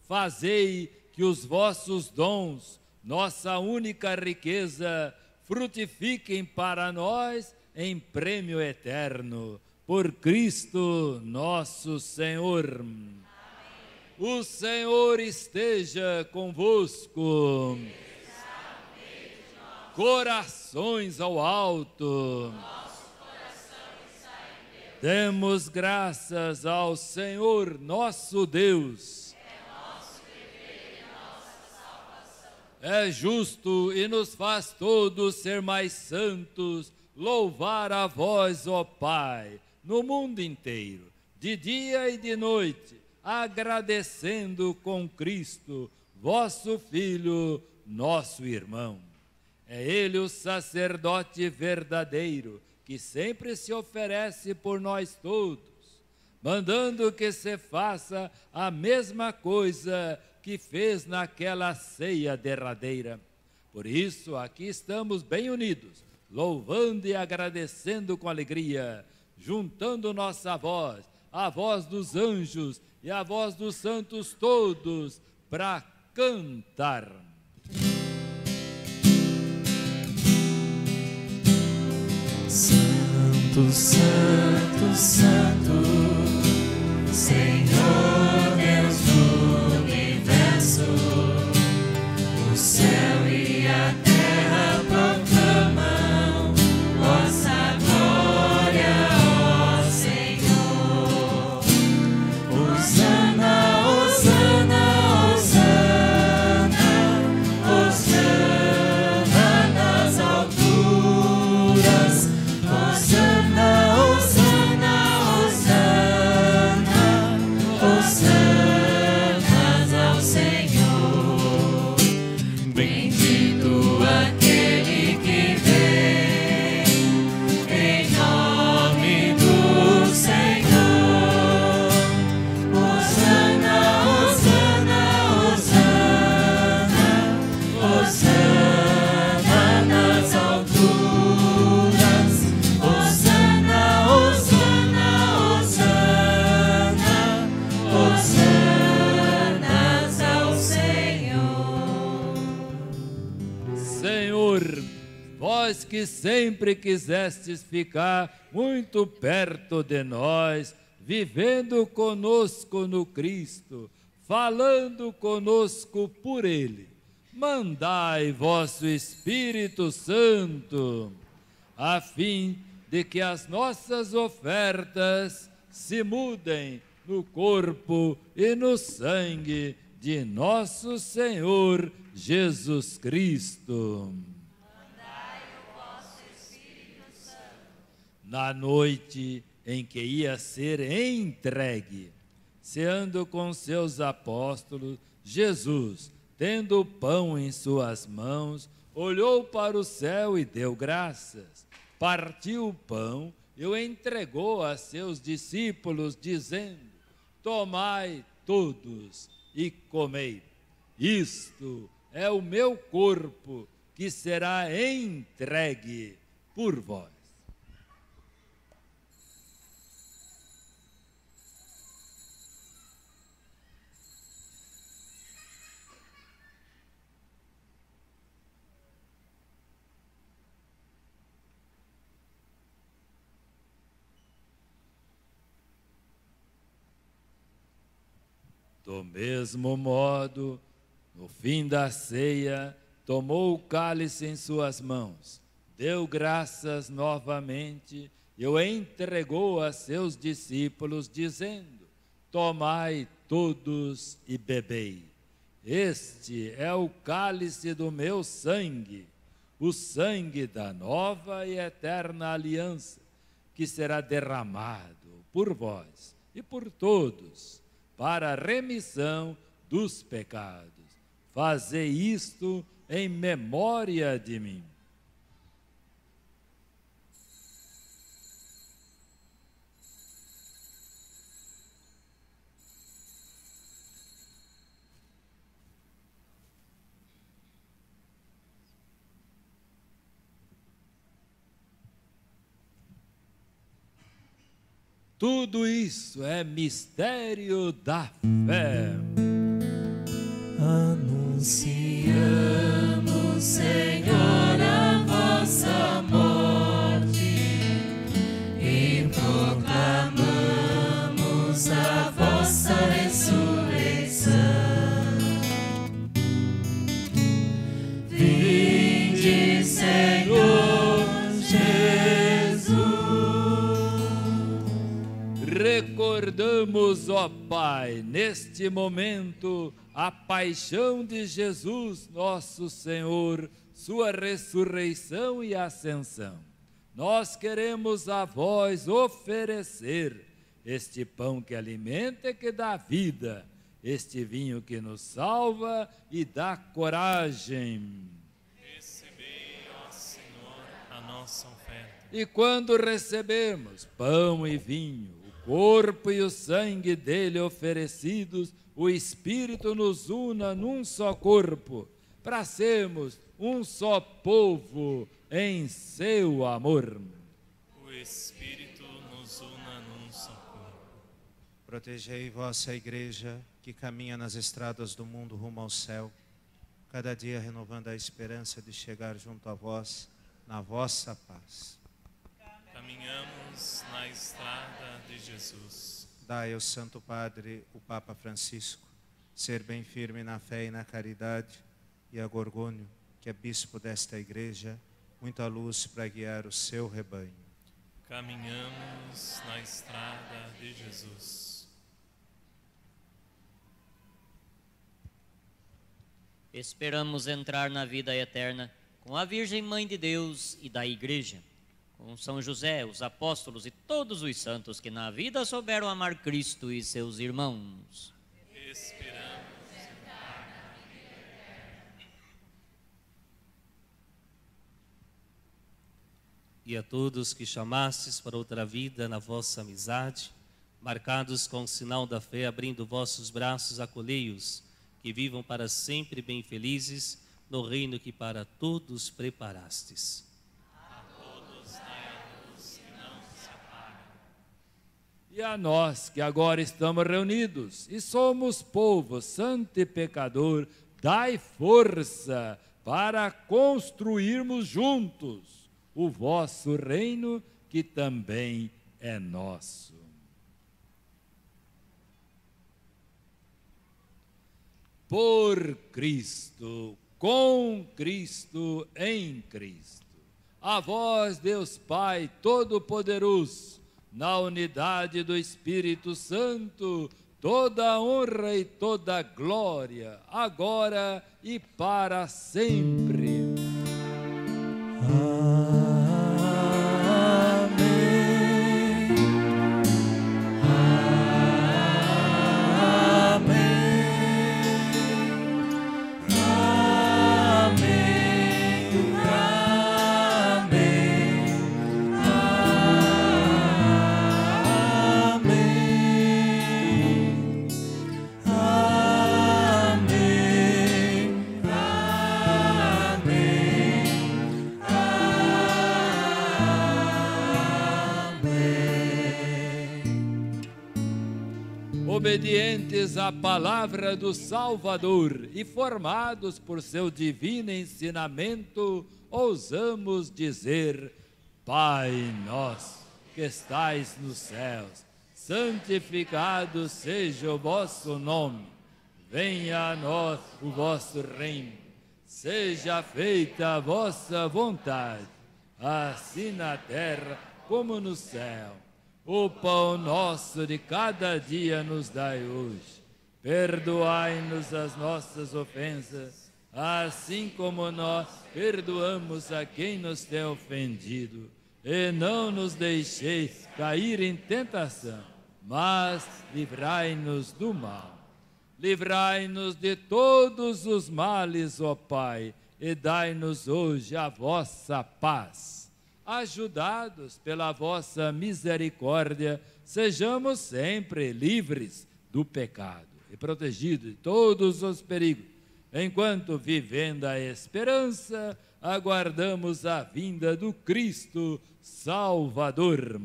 fazei que os vossos dons, nossa única riqueza, frutifiquem para nós em prêmio eterno. Por Cristo nosso Senhor. O Senhor esteja convosco. Corações ao alto. Demos graças ao Senhor nosso Deus. É justo e nos faz todos ser mais santos, louvar a vós, ó Pai, no mundo inteiro, de dia e de noite, agradecendo com Cristo, vosso Filho, nosso irmão. É Ele o sacerdote verdadeiro, que sempre se oferece por nós todos, mandando que se faça a mesma coisa que fez naquela ceia derradeira. Por isso, aqui estamos bem unidos, louvando e agradecendo com alegria, juntando nossa voz, a voz dos anjos e a voz dos santos todos, para cantar. Santo, Santo, Santo, Senhor vós que sempre quisestes ficar muito perto de nós, vivendo conosco no Cristo, falando conosco por Ele, mandai vosso Espírito Santo, a fim de que as nossas ofertas se mudem no corpo e no sangue de nosso Senhor Jesus Cristo. Na noite em que ia ser entregue, ceando com seus apóstolos, Jesus, tendo o pão em suas mãos, olhou para o céu e deu graças. Partiu o pão e o entregou a seus discípulos, dizendo: Tomai todos e comei. Isto é o meu corpo que será entregue por vós. Do mesmo modo, no fim da ceia, tomou o cálice em suas mãos, deu graças novamente e o entregou a seus discípulos, dizendo: Tomai todos e bebei. Este é o cálice do meu sangue, o sangue da nova e eterna aliança, que será derramado por vós e por todos para a remissão dos pecados. Fazei isto em memória de mim. Tudo isso é mistério da fé. Anunciamos, Senhor, a vossa Recordamos, ó Pai, neste momento, a paixão de Jesus, nosso Senhor, sua ressurreição e ascensão. Nós queremos a vós oferecer este pão que alimenta e que dá vida, este vinho que nos salva e dá coragem. Recebei, ó Senhor, a nossa oferta. E quando recebemos pão e vinho, corpo e o sangue dele oferecidos, o Espírito nos una num só corpo, para sermos um só povo em seu amor. O Espírito nos una num só corpo. Protegei vossa igreja que caminha nas estradas do mundo rumo ao céu, cada dia renovando a esperança de chegar junto a vós na vossa paz. Caminhamos na estrada de Jesus. Dai ao Santo Padre, o Papa Francisco, ser bem firme na fé e na caridade, e a Gorgônio, que é bispo desta igreja, muita luz para guiar o seu rebanho. Caminhamos na estrada de Jesus. Esperamos entrar na vida eterna com a Virgem Mãe de Deus e da Igreja, com São José, os apóstolos e todos os santos que na vida souberam amar Cristo e seus irmãos. Esperamos. e a todos que chamastes para outra vida na vossa amizade, marcados com o sinal da fé, abrindo vossos braços, acolhei-os, que vivam para sempre bem felizes no reino que para todos preparastes. A todos dai a luz que não se apaga. E a nós que agora estamos reunidos e somos povo santo e pecador, dai força para construirmos juntos o vosso reino, que também é nosso. Por Cristo, com Cristo, em Cristo. A vós, Deus Pai Todo-Poderoso, na unidade do Espírito Santo, toda honra e toda glória, agora e para sempre. Obedientes à palavra do Salvador e formados por seu divino ensinamento, ousamos dizer: Pai nosso que estais nos céus, santificado seja o vosso nome. Venha a nós o vosso reino. Seja feita a vossa vontade, assim na terra como no céu. O pão nosso de cada dia nos dai hoje. Perdoai-nos as nossas ofensas, assim como nós perdoamos a quem nos tem ofendido. E não nos deixeis cair em tentação, mas livrai-nos do mal. Livrai-nos de todos os males, ó Pai, e dai-nos hoje a vossa paz. Ajudados pela vossa misericórdia, sejamos sempre livres do pecado e protegidos de todos os perigos, enquanto vivendo a esperança, aguardamos a vinda do Cristo Salvador.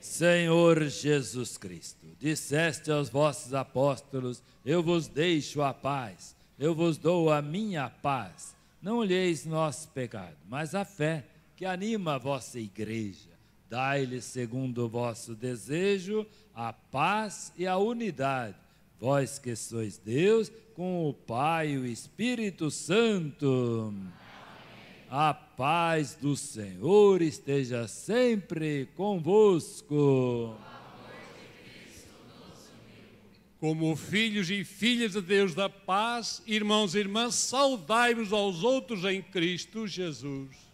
Senhor Jesus Cristo, disseste aos vossos apóstolos: Eu vos deixo a paz, eu vos dou a minha paz. Não olheis nosso pecado, mas a fé que anima a vossa igreja. Dai-lhe, segundo o vosso desejo, a paz e a unidade. Vós que sois Deus, com o Pai e o Espírito Santo. A paz do Senhor esteja sempre convosco. Como filhos e filhas de Deus da paz, irmãos e irmãs, saudai-vos aos outros em Cristo Jesus.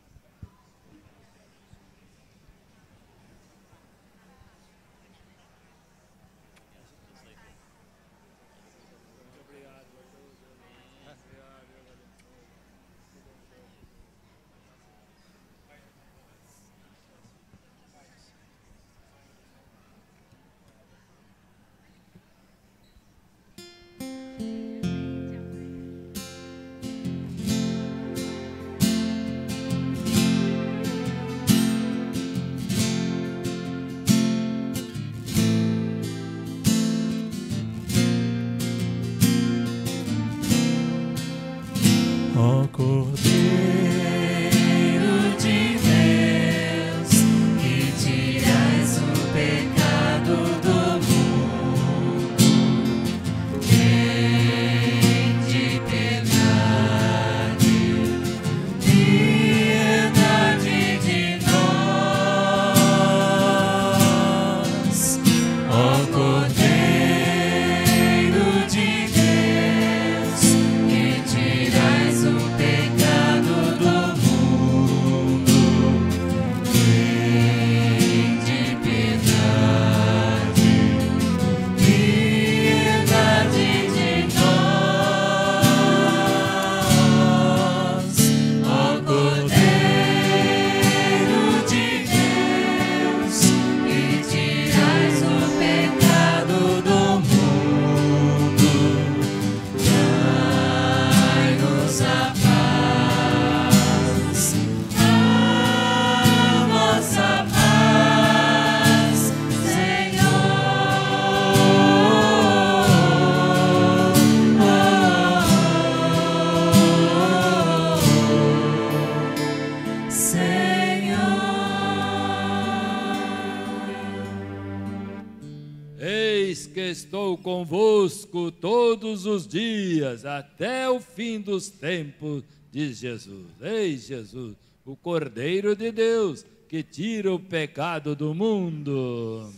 Fim dos tempos, diz Jesus. Eis Jesus, o Cordeiro de Deus, que tira o pecado do mundo.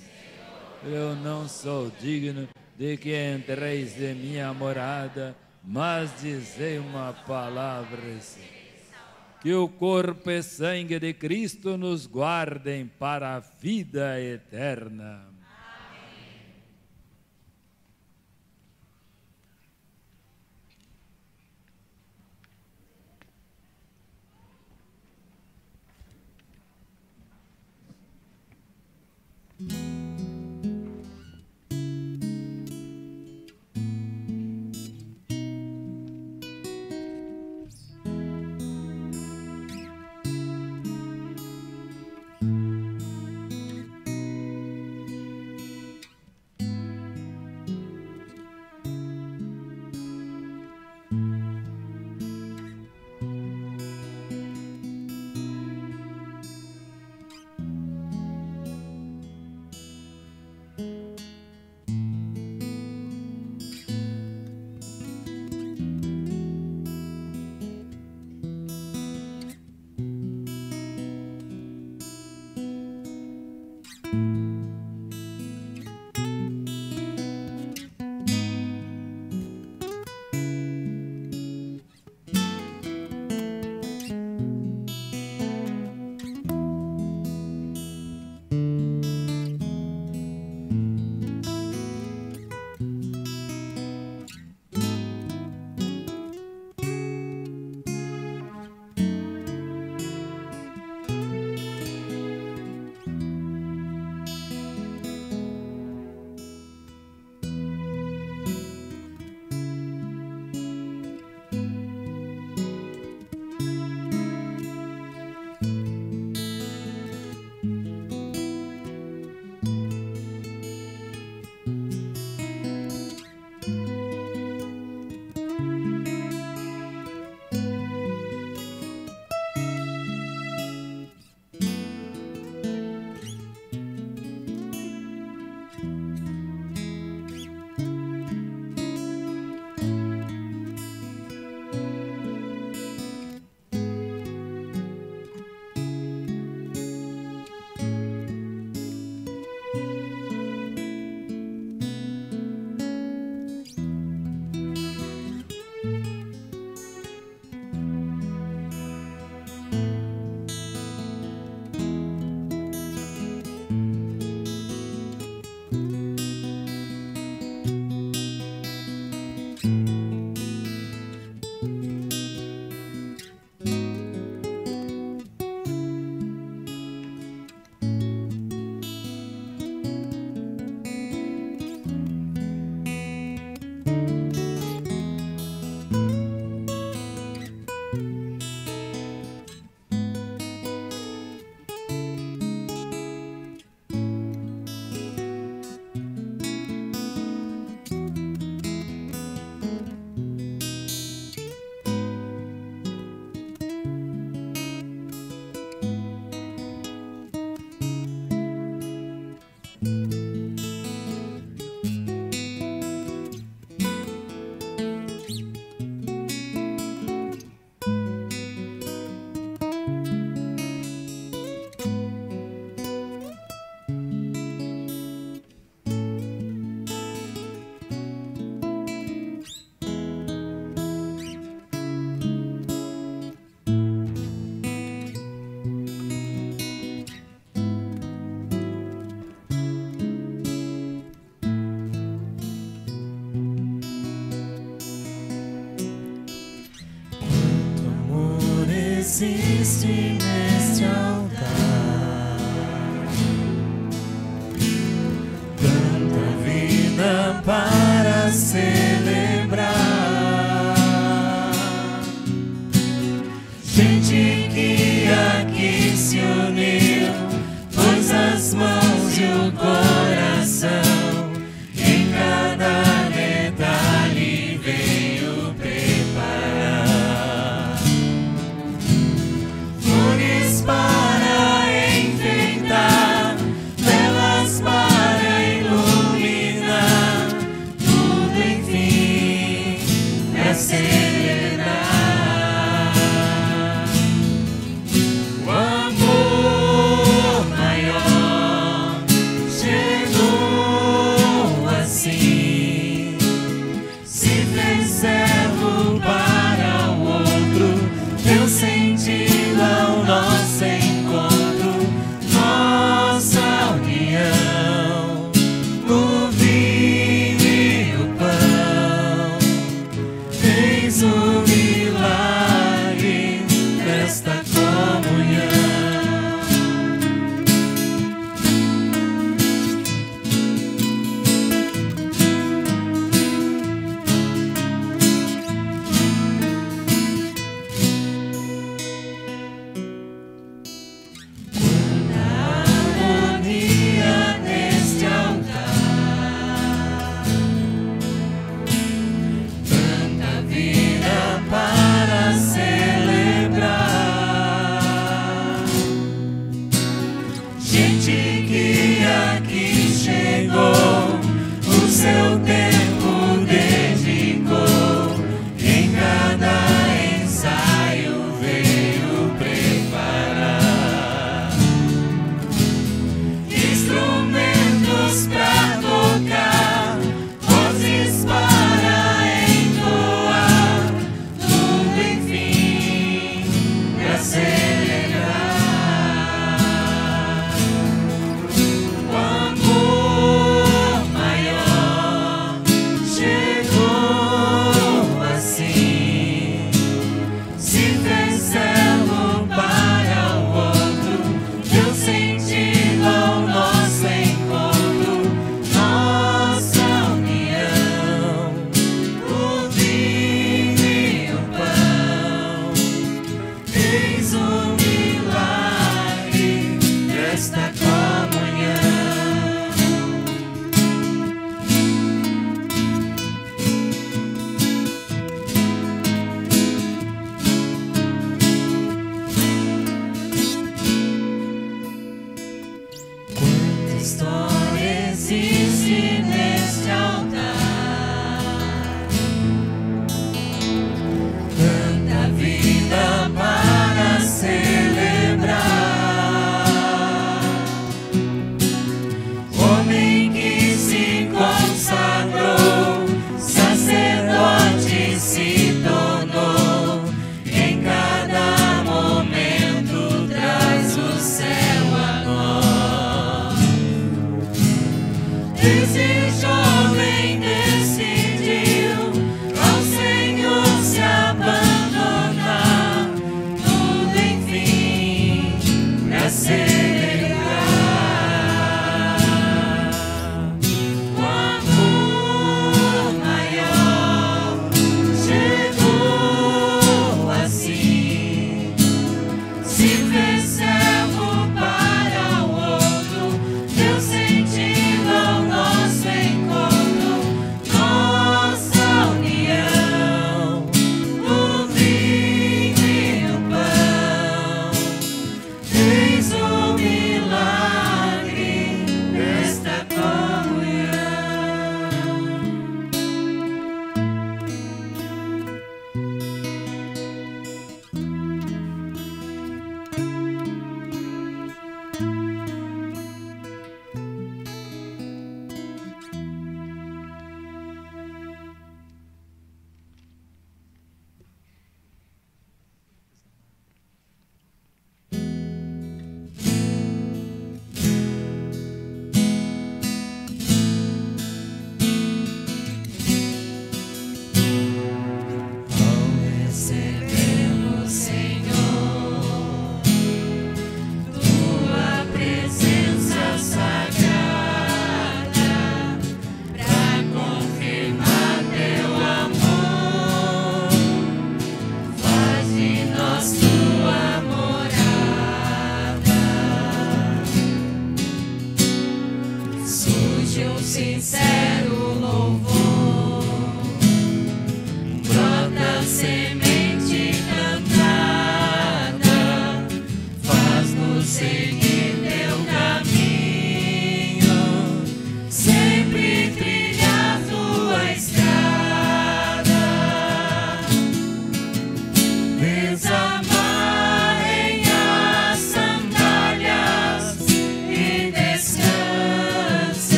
Eu não sou digno de que entreis em minha morada, mas dizei uma palavra. Que o corpo e sangue de Cristo nos guardem para a vida eterna. Existe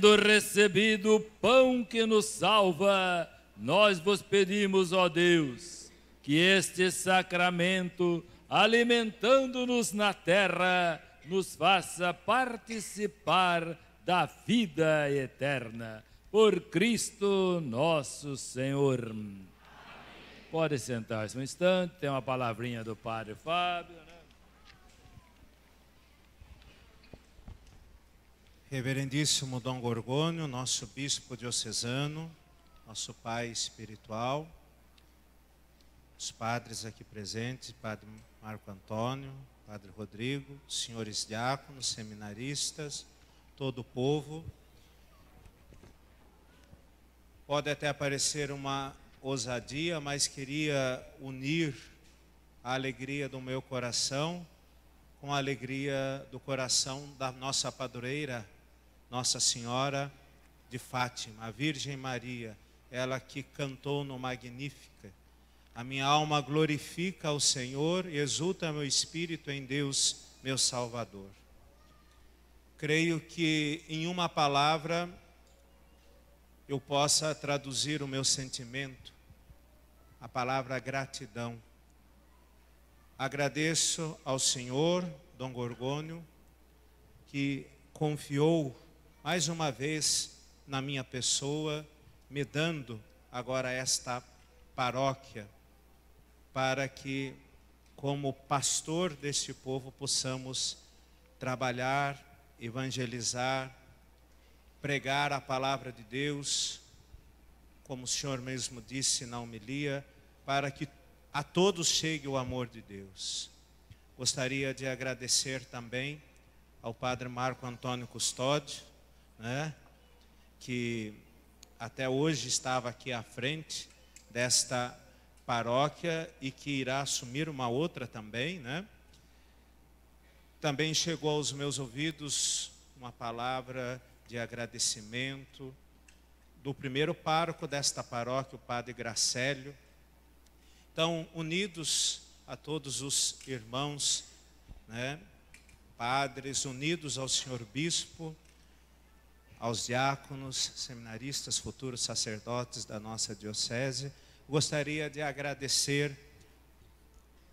Tendo recebido o pão que nos salva, nós vos pedimos, ó Deus, que este sacramento, alimentando-nos na terra, nos faça participar da vida eterna. Por Cristo nosso Senhor. Amém. Pode sentar-se um instante, tem uma palavrinha do Padre Fábio. Né? Reverendíssimo Dom Gorgônio, nosso bispo diocesano, nosso pai espiritual, os padres aqui presentes, Padre Marco Antônio, Padre Rodrigo, senhores diáconos, seminaristas, todo o povo. Pode até parecer uma ousadia, mas queria unir a alegria do meu coração com a alegria do coração da nossa padroeira, Nossa Senhora de Fátima, a Virgem Maria, ela que cantou no Magnífica. A minha alma glorifica ao Senhor e exulta meu espírito em Deus, meu Salvador. Creio que em uma palavra eu possa traduzir o meu sentimento, a palavra gratidão. Agradeço ao Senhor, Dom Gorgônio, que confiou mais uma vez na minha pessoa, me dando agora esta paróquia, para que, como pastor deste povo, possamos trabalhar, evangelizar, pregar a palavra de Deus, como o Senhor mesmo disse na homilia, para que a todos chegue o amor de Deus. Gostaria de agradecer também ao Padre Marco Antônio Custódio, né, que até hoje estava aqui à frente desta paróquia e que irá assumir uma outra também, né? Também chegou aos meus ouvidos uma palavra de agradecimento do primeiro pároco desta paróquia, o Padre Gracélio. Então, unidos a todos os irmãos, né? Padres, unidos ao Senhor Bispo, aos diáconos, seminaristas, futuros sacerdotes da nossa diocese, gostaria de agradecer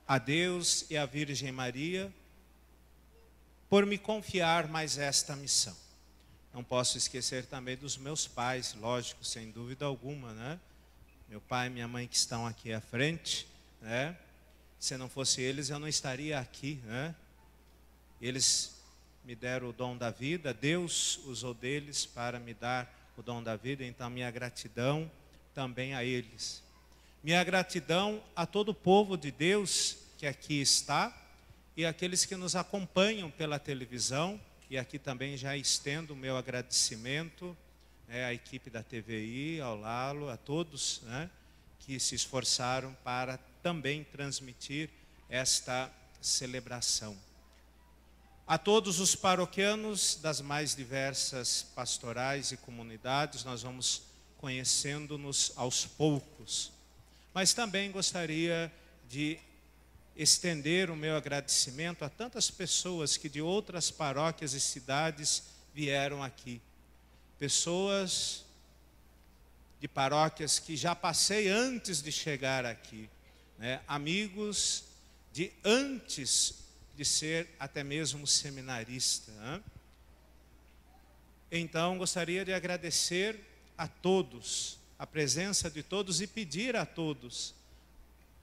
a Deus e à Virgem Maria por me confiar mais esta missão. Não posso esquecer também dos meus pais, lógico, sem dúvida alguma, né? Meu pai e minha mãe que estão aqui à frente, né? Se não fosse eles, eu não estaria aqui, né? Eles me deram o dom da vida, Deus usou deles para me dar o dom da vida, então minha gratidão também a eles. Minha gratidão a todo o povo de Deus que aqui está e aqueles que nos acompanham pela televisão, e aqui também já estendo o meu agradecimento né, à equipe da TVI, ao Lalo, a todos né, que se esforçaram para também transmitir esta celebração. A todos os paroquianos das mais diversas pastorais e comunidades, nós vamos conhecendo-nos aos poucos. Mas também gostaria de estender o meu agradecimento a tantas pessoas que de outras paróquias e cidades vieram aqui. Pessoas de paróquias que já passei antes de chegar aqui. Né? Amigos de antes de ser até mesmo seminarista. Então, gostaria de agradecer a todos, a presença de todos e pedir a todos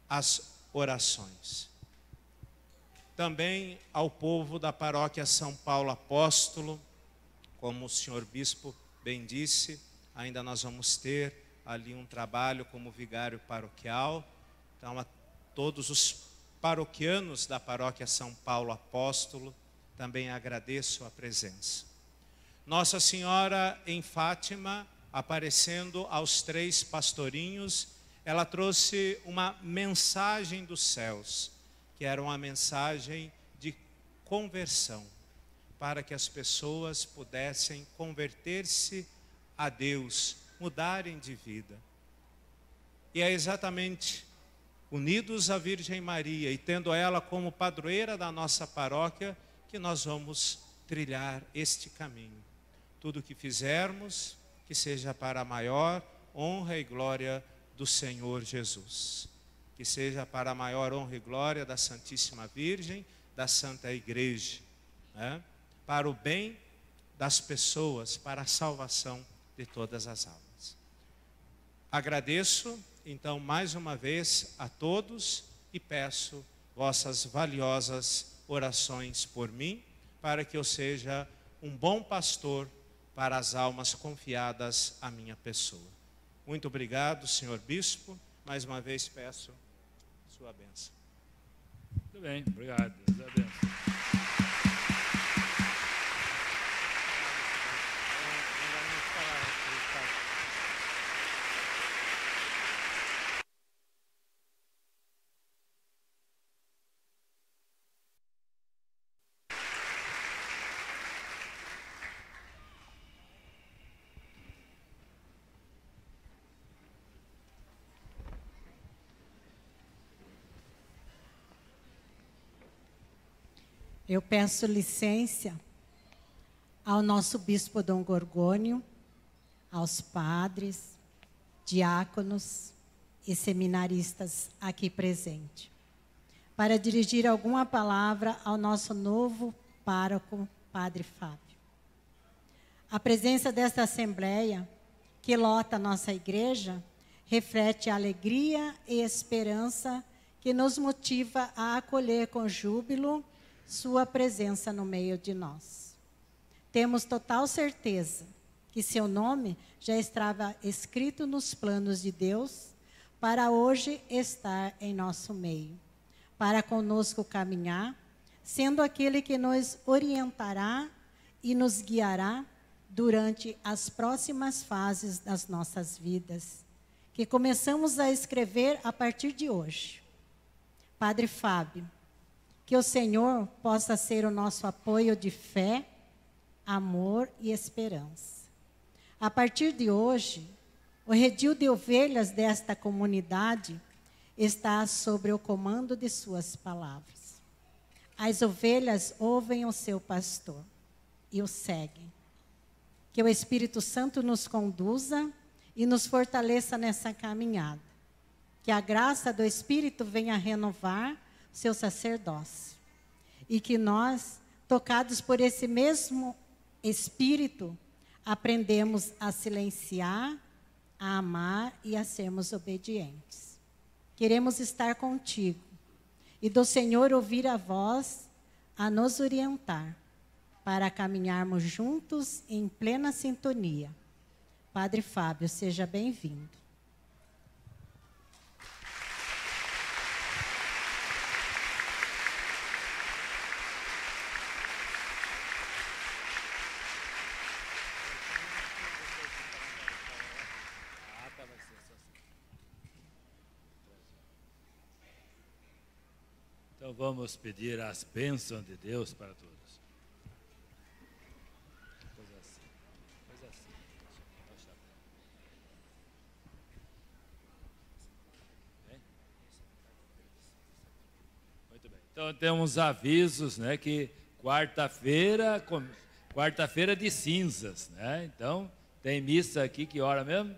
as orações. Também ao povo da paróquia São Paulo Apóstolo, como o senhor bispo bem disse, ainda nós vamos ter ali um trabalho como vigário paroquial. Então, a todos os paroquianos da paróquia São Paulo Apóstolo, também agradeço a presença. Nossa Senhora em Fátima, aparecendo aos três pastorinhos, ela trouxe uma mensagem dos céus, que era uma mensagem de conversão, para que as pessoas pudessem converter-se a Deus, mudarem de vida. E é exatamente unidos à Virgem Maria e tendo ela como padroeira da nossa paróquia, que nós vamos trilhar este caminho. Tudo que fizermos, que seja para a maior honra e glória do Senhor Jesus. Que seja para a maior honra e glória da Santíssima Virgem, da Santa Igreja, né? para o bem das pessoas, para a salvação de todas as almas. Agradeço, então, mais uma vez a todos e peço vossas valiosas orações por mim, para que eu seja um bom pastor para as almas confiadas à minha pessoa. Muito obrigado, senhor bispo. Mais uma vez peço sua bênção. Muito bem, obrigado. Deus abençoe. Eu peço licença ao nosso bispo Dom Gorgônio, aos padres, diáconos e seminaristas aqui presentes, para dirigir alguma palavra ao nosso novo pároco, Padre Fábio. A presença desta assembleia, que lota nossa igreja, reflete a alegria e esperança que nos motiva a acolher com júbilo sua presença no meio de nós. Temos total certeza que seu nome já estava escrito nos planos de Deus para hoje estar em nosso meio, para conosco caminhar, sendo aquele que nos orientará e nos guiará durante as próximas fases das nossas vidas, que começamos a escrever a partir de hoje. Padre Fábio, que o Senhor possa ser o nosso apoio de fé, amor e esperança. A partir de hoje, o redil de ovelhas desta comunidade está sobre o comando de suas palavras. As ovelhas ouvem o seu pastor e o seguem. Que o Espírito Santo nos conduza e nos fortaleça nessa caminhada. Que a graça do Espírito venha renovar seu sacerdócio. E que nós, tocados por esse mesmo Espírito, aprendemos a silenciar, a amar e a sermos obedientes. Queremos estar contigo e do Senhor ouvir a voz a nos orientar para caminharmos juntos em plena sintonia. Padre Fábio, seja bem-vindo. Vamos pedir as bênçãos de Deus para todos. Assim. Assim. Então temos avisos, né, que quarta-feira, quarta-feira de cinzas, né? Então tem missa aqui que hora mesmo?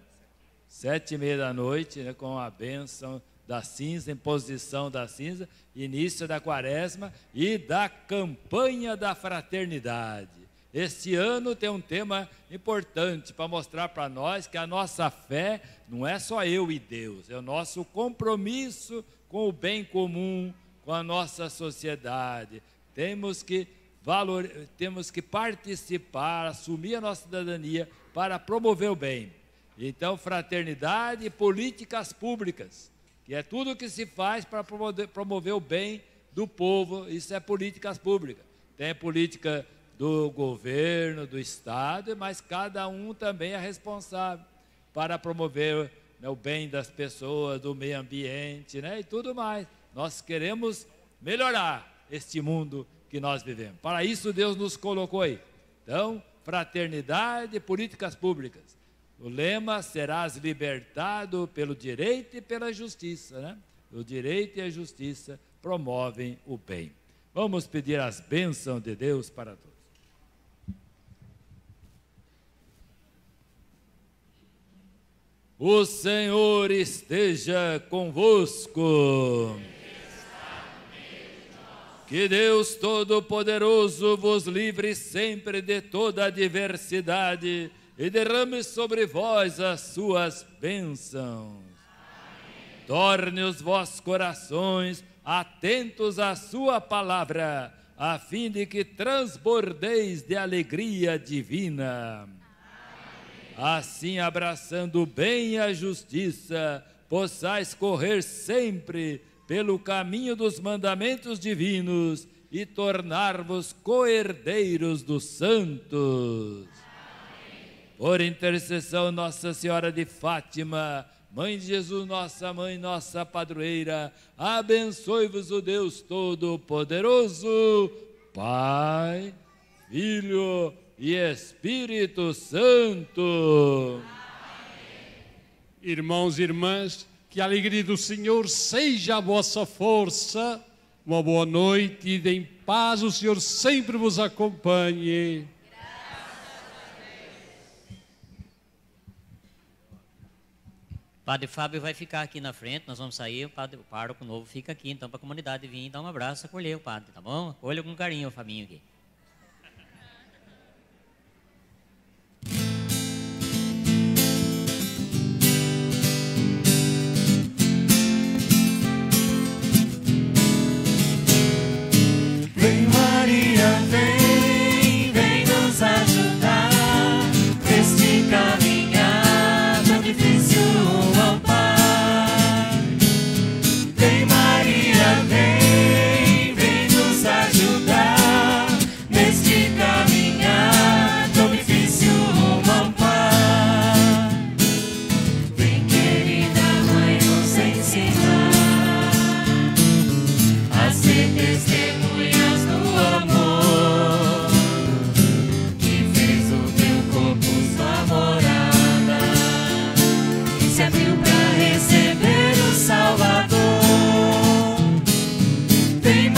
Sete e meia da noite, né, com a bênção da cinza, imposição da cinza, início da quaresma e da campanha da fraternidade. Este ano tem um tema importante para mostrar para nós que a nossa fé não é só eu e Deus, é o nosso compromisso com o bem comum, com a nossa sociedade. Temos que valor, temos que participar, assumir a nossa cidadania para promover o bem. Então, fraternidade e políticas públicas que é tudo o que se faz para promover, o bem do povo, isso é políticas públicas. Tem política do governo, do Estado, mas cada um também é responsável para promover né, o bem das pessoas, do meio ambiente né, e tudo mais. Nós queremos melhorar este mundo que nós vivemos. Para isso Deus nos colocou aí. Então, fraternidade políticas públicas. O lema serás libertado pelo direito e pela justiça, né? o direito e a justiça promovem o bem. Vamos pedir as bênçãos de Deus para todos. O Senhor esteja convosco. Que Deus Todo-Poderoso vos livre sempre de toda adversidade e derrame sobre vós as suas bênçãos. Torne os vossos corações atentos à sua palavra, a fim de que transbordeis de alegria divina. Assim, abraçando o bem e a justiça, possais correr sempre pelo caminho dos mandamentos divinos e tornar-vos coerdeiros dos santos. Por intercessão Nossa Senhora de Fátima, Mãe de Jesus, nossa mãe, nossa padroeira, abençoe-vos o Deus Todo-Poderoso, Pai, Filho e Espírito Santo. Irmãos e irmãs, que a alegria do Senhor seja a vossa força. Uma boa noite e em paz o Senhor sempre vos acompanhe. Padre Fábio vai ficar aqui na frente, nós vamos sair, o, padre, o pároco novo fica aqui, então para a comunidade vir dar um abraço, acolher o padre, tá bom? Acolha com carinho o Fabinho aqui. Vem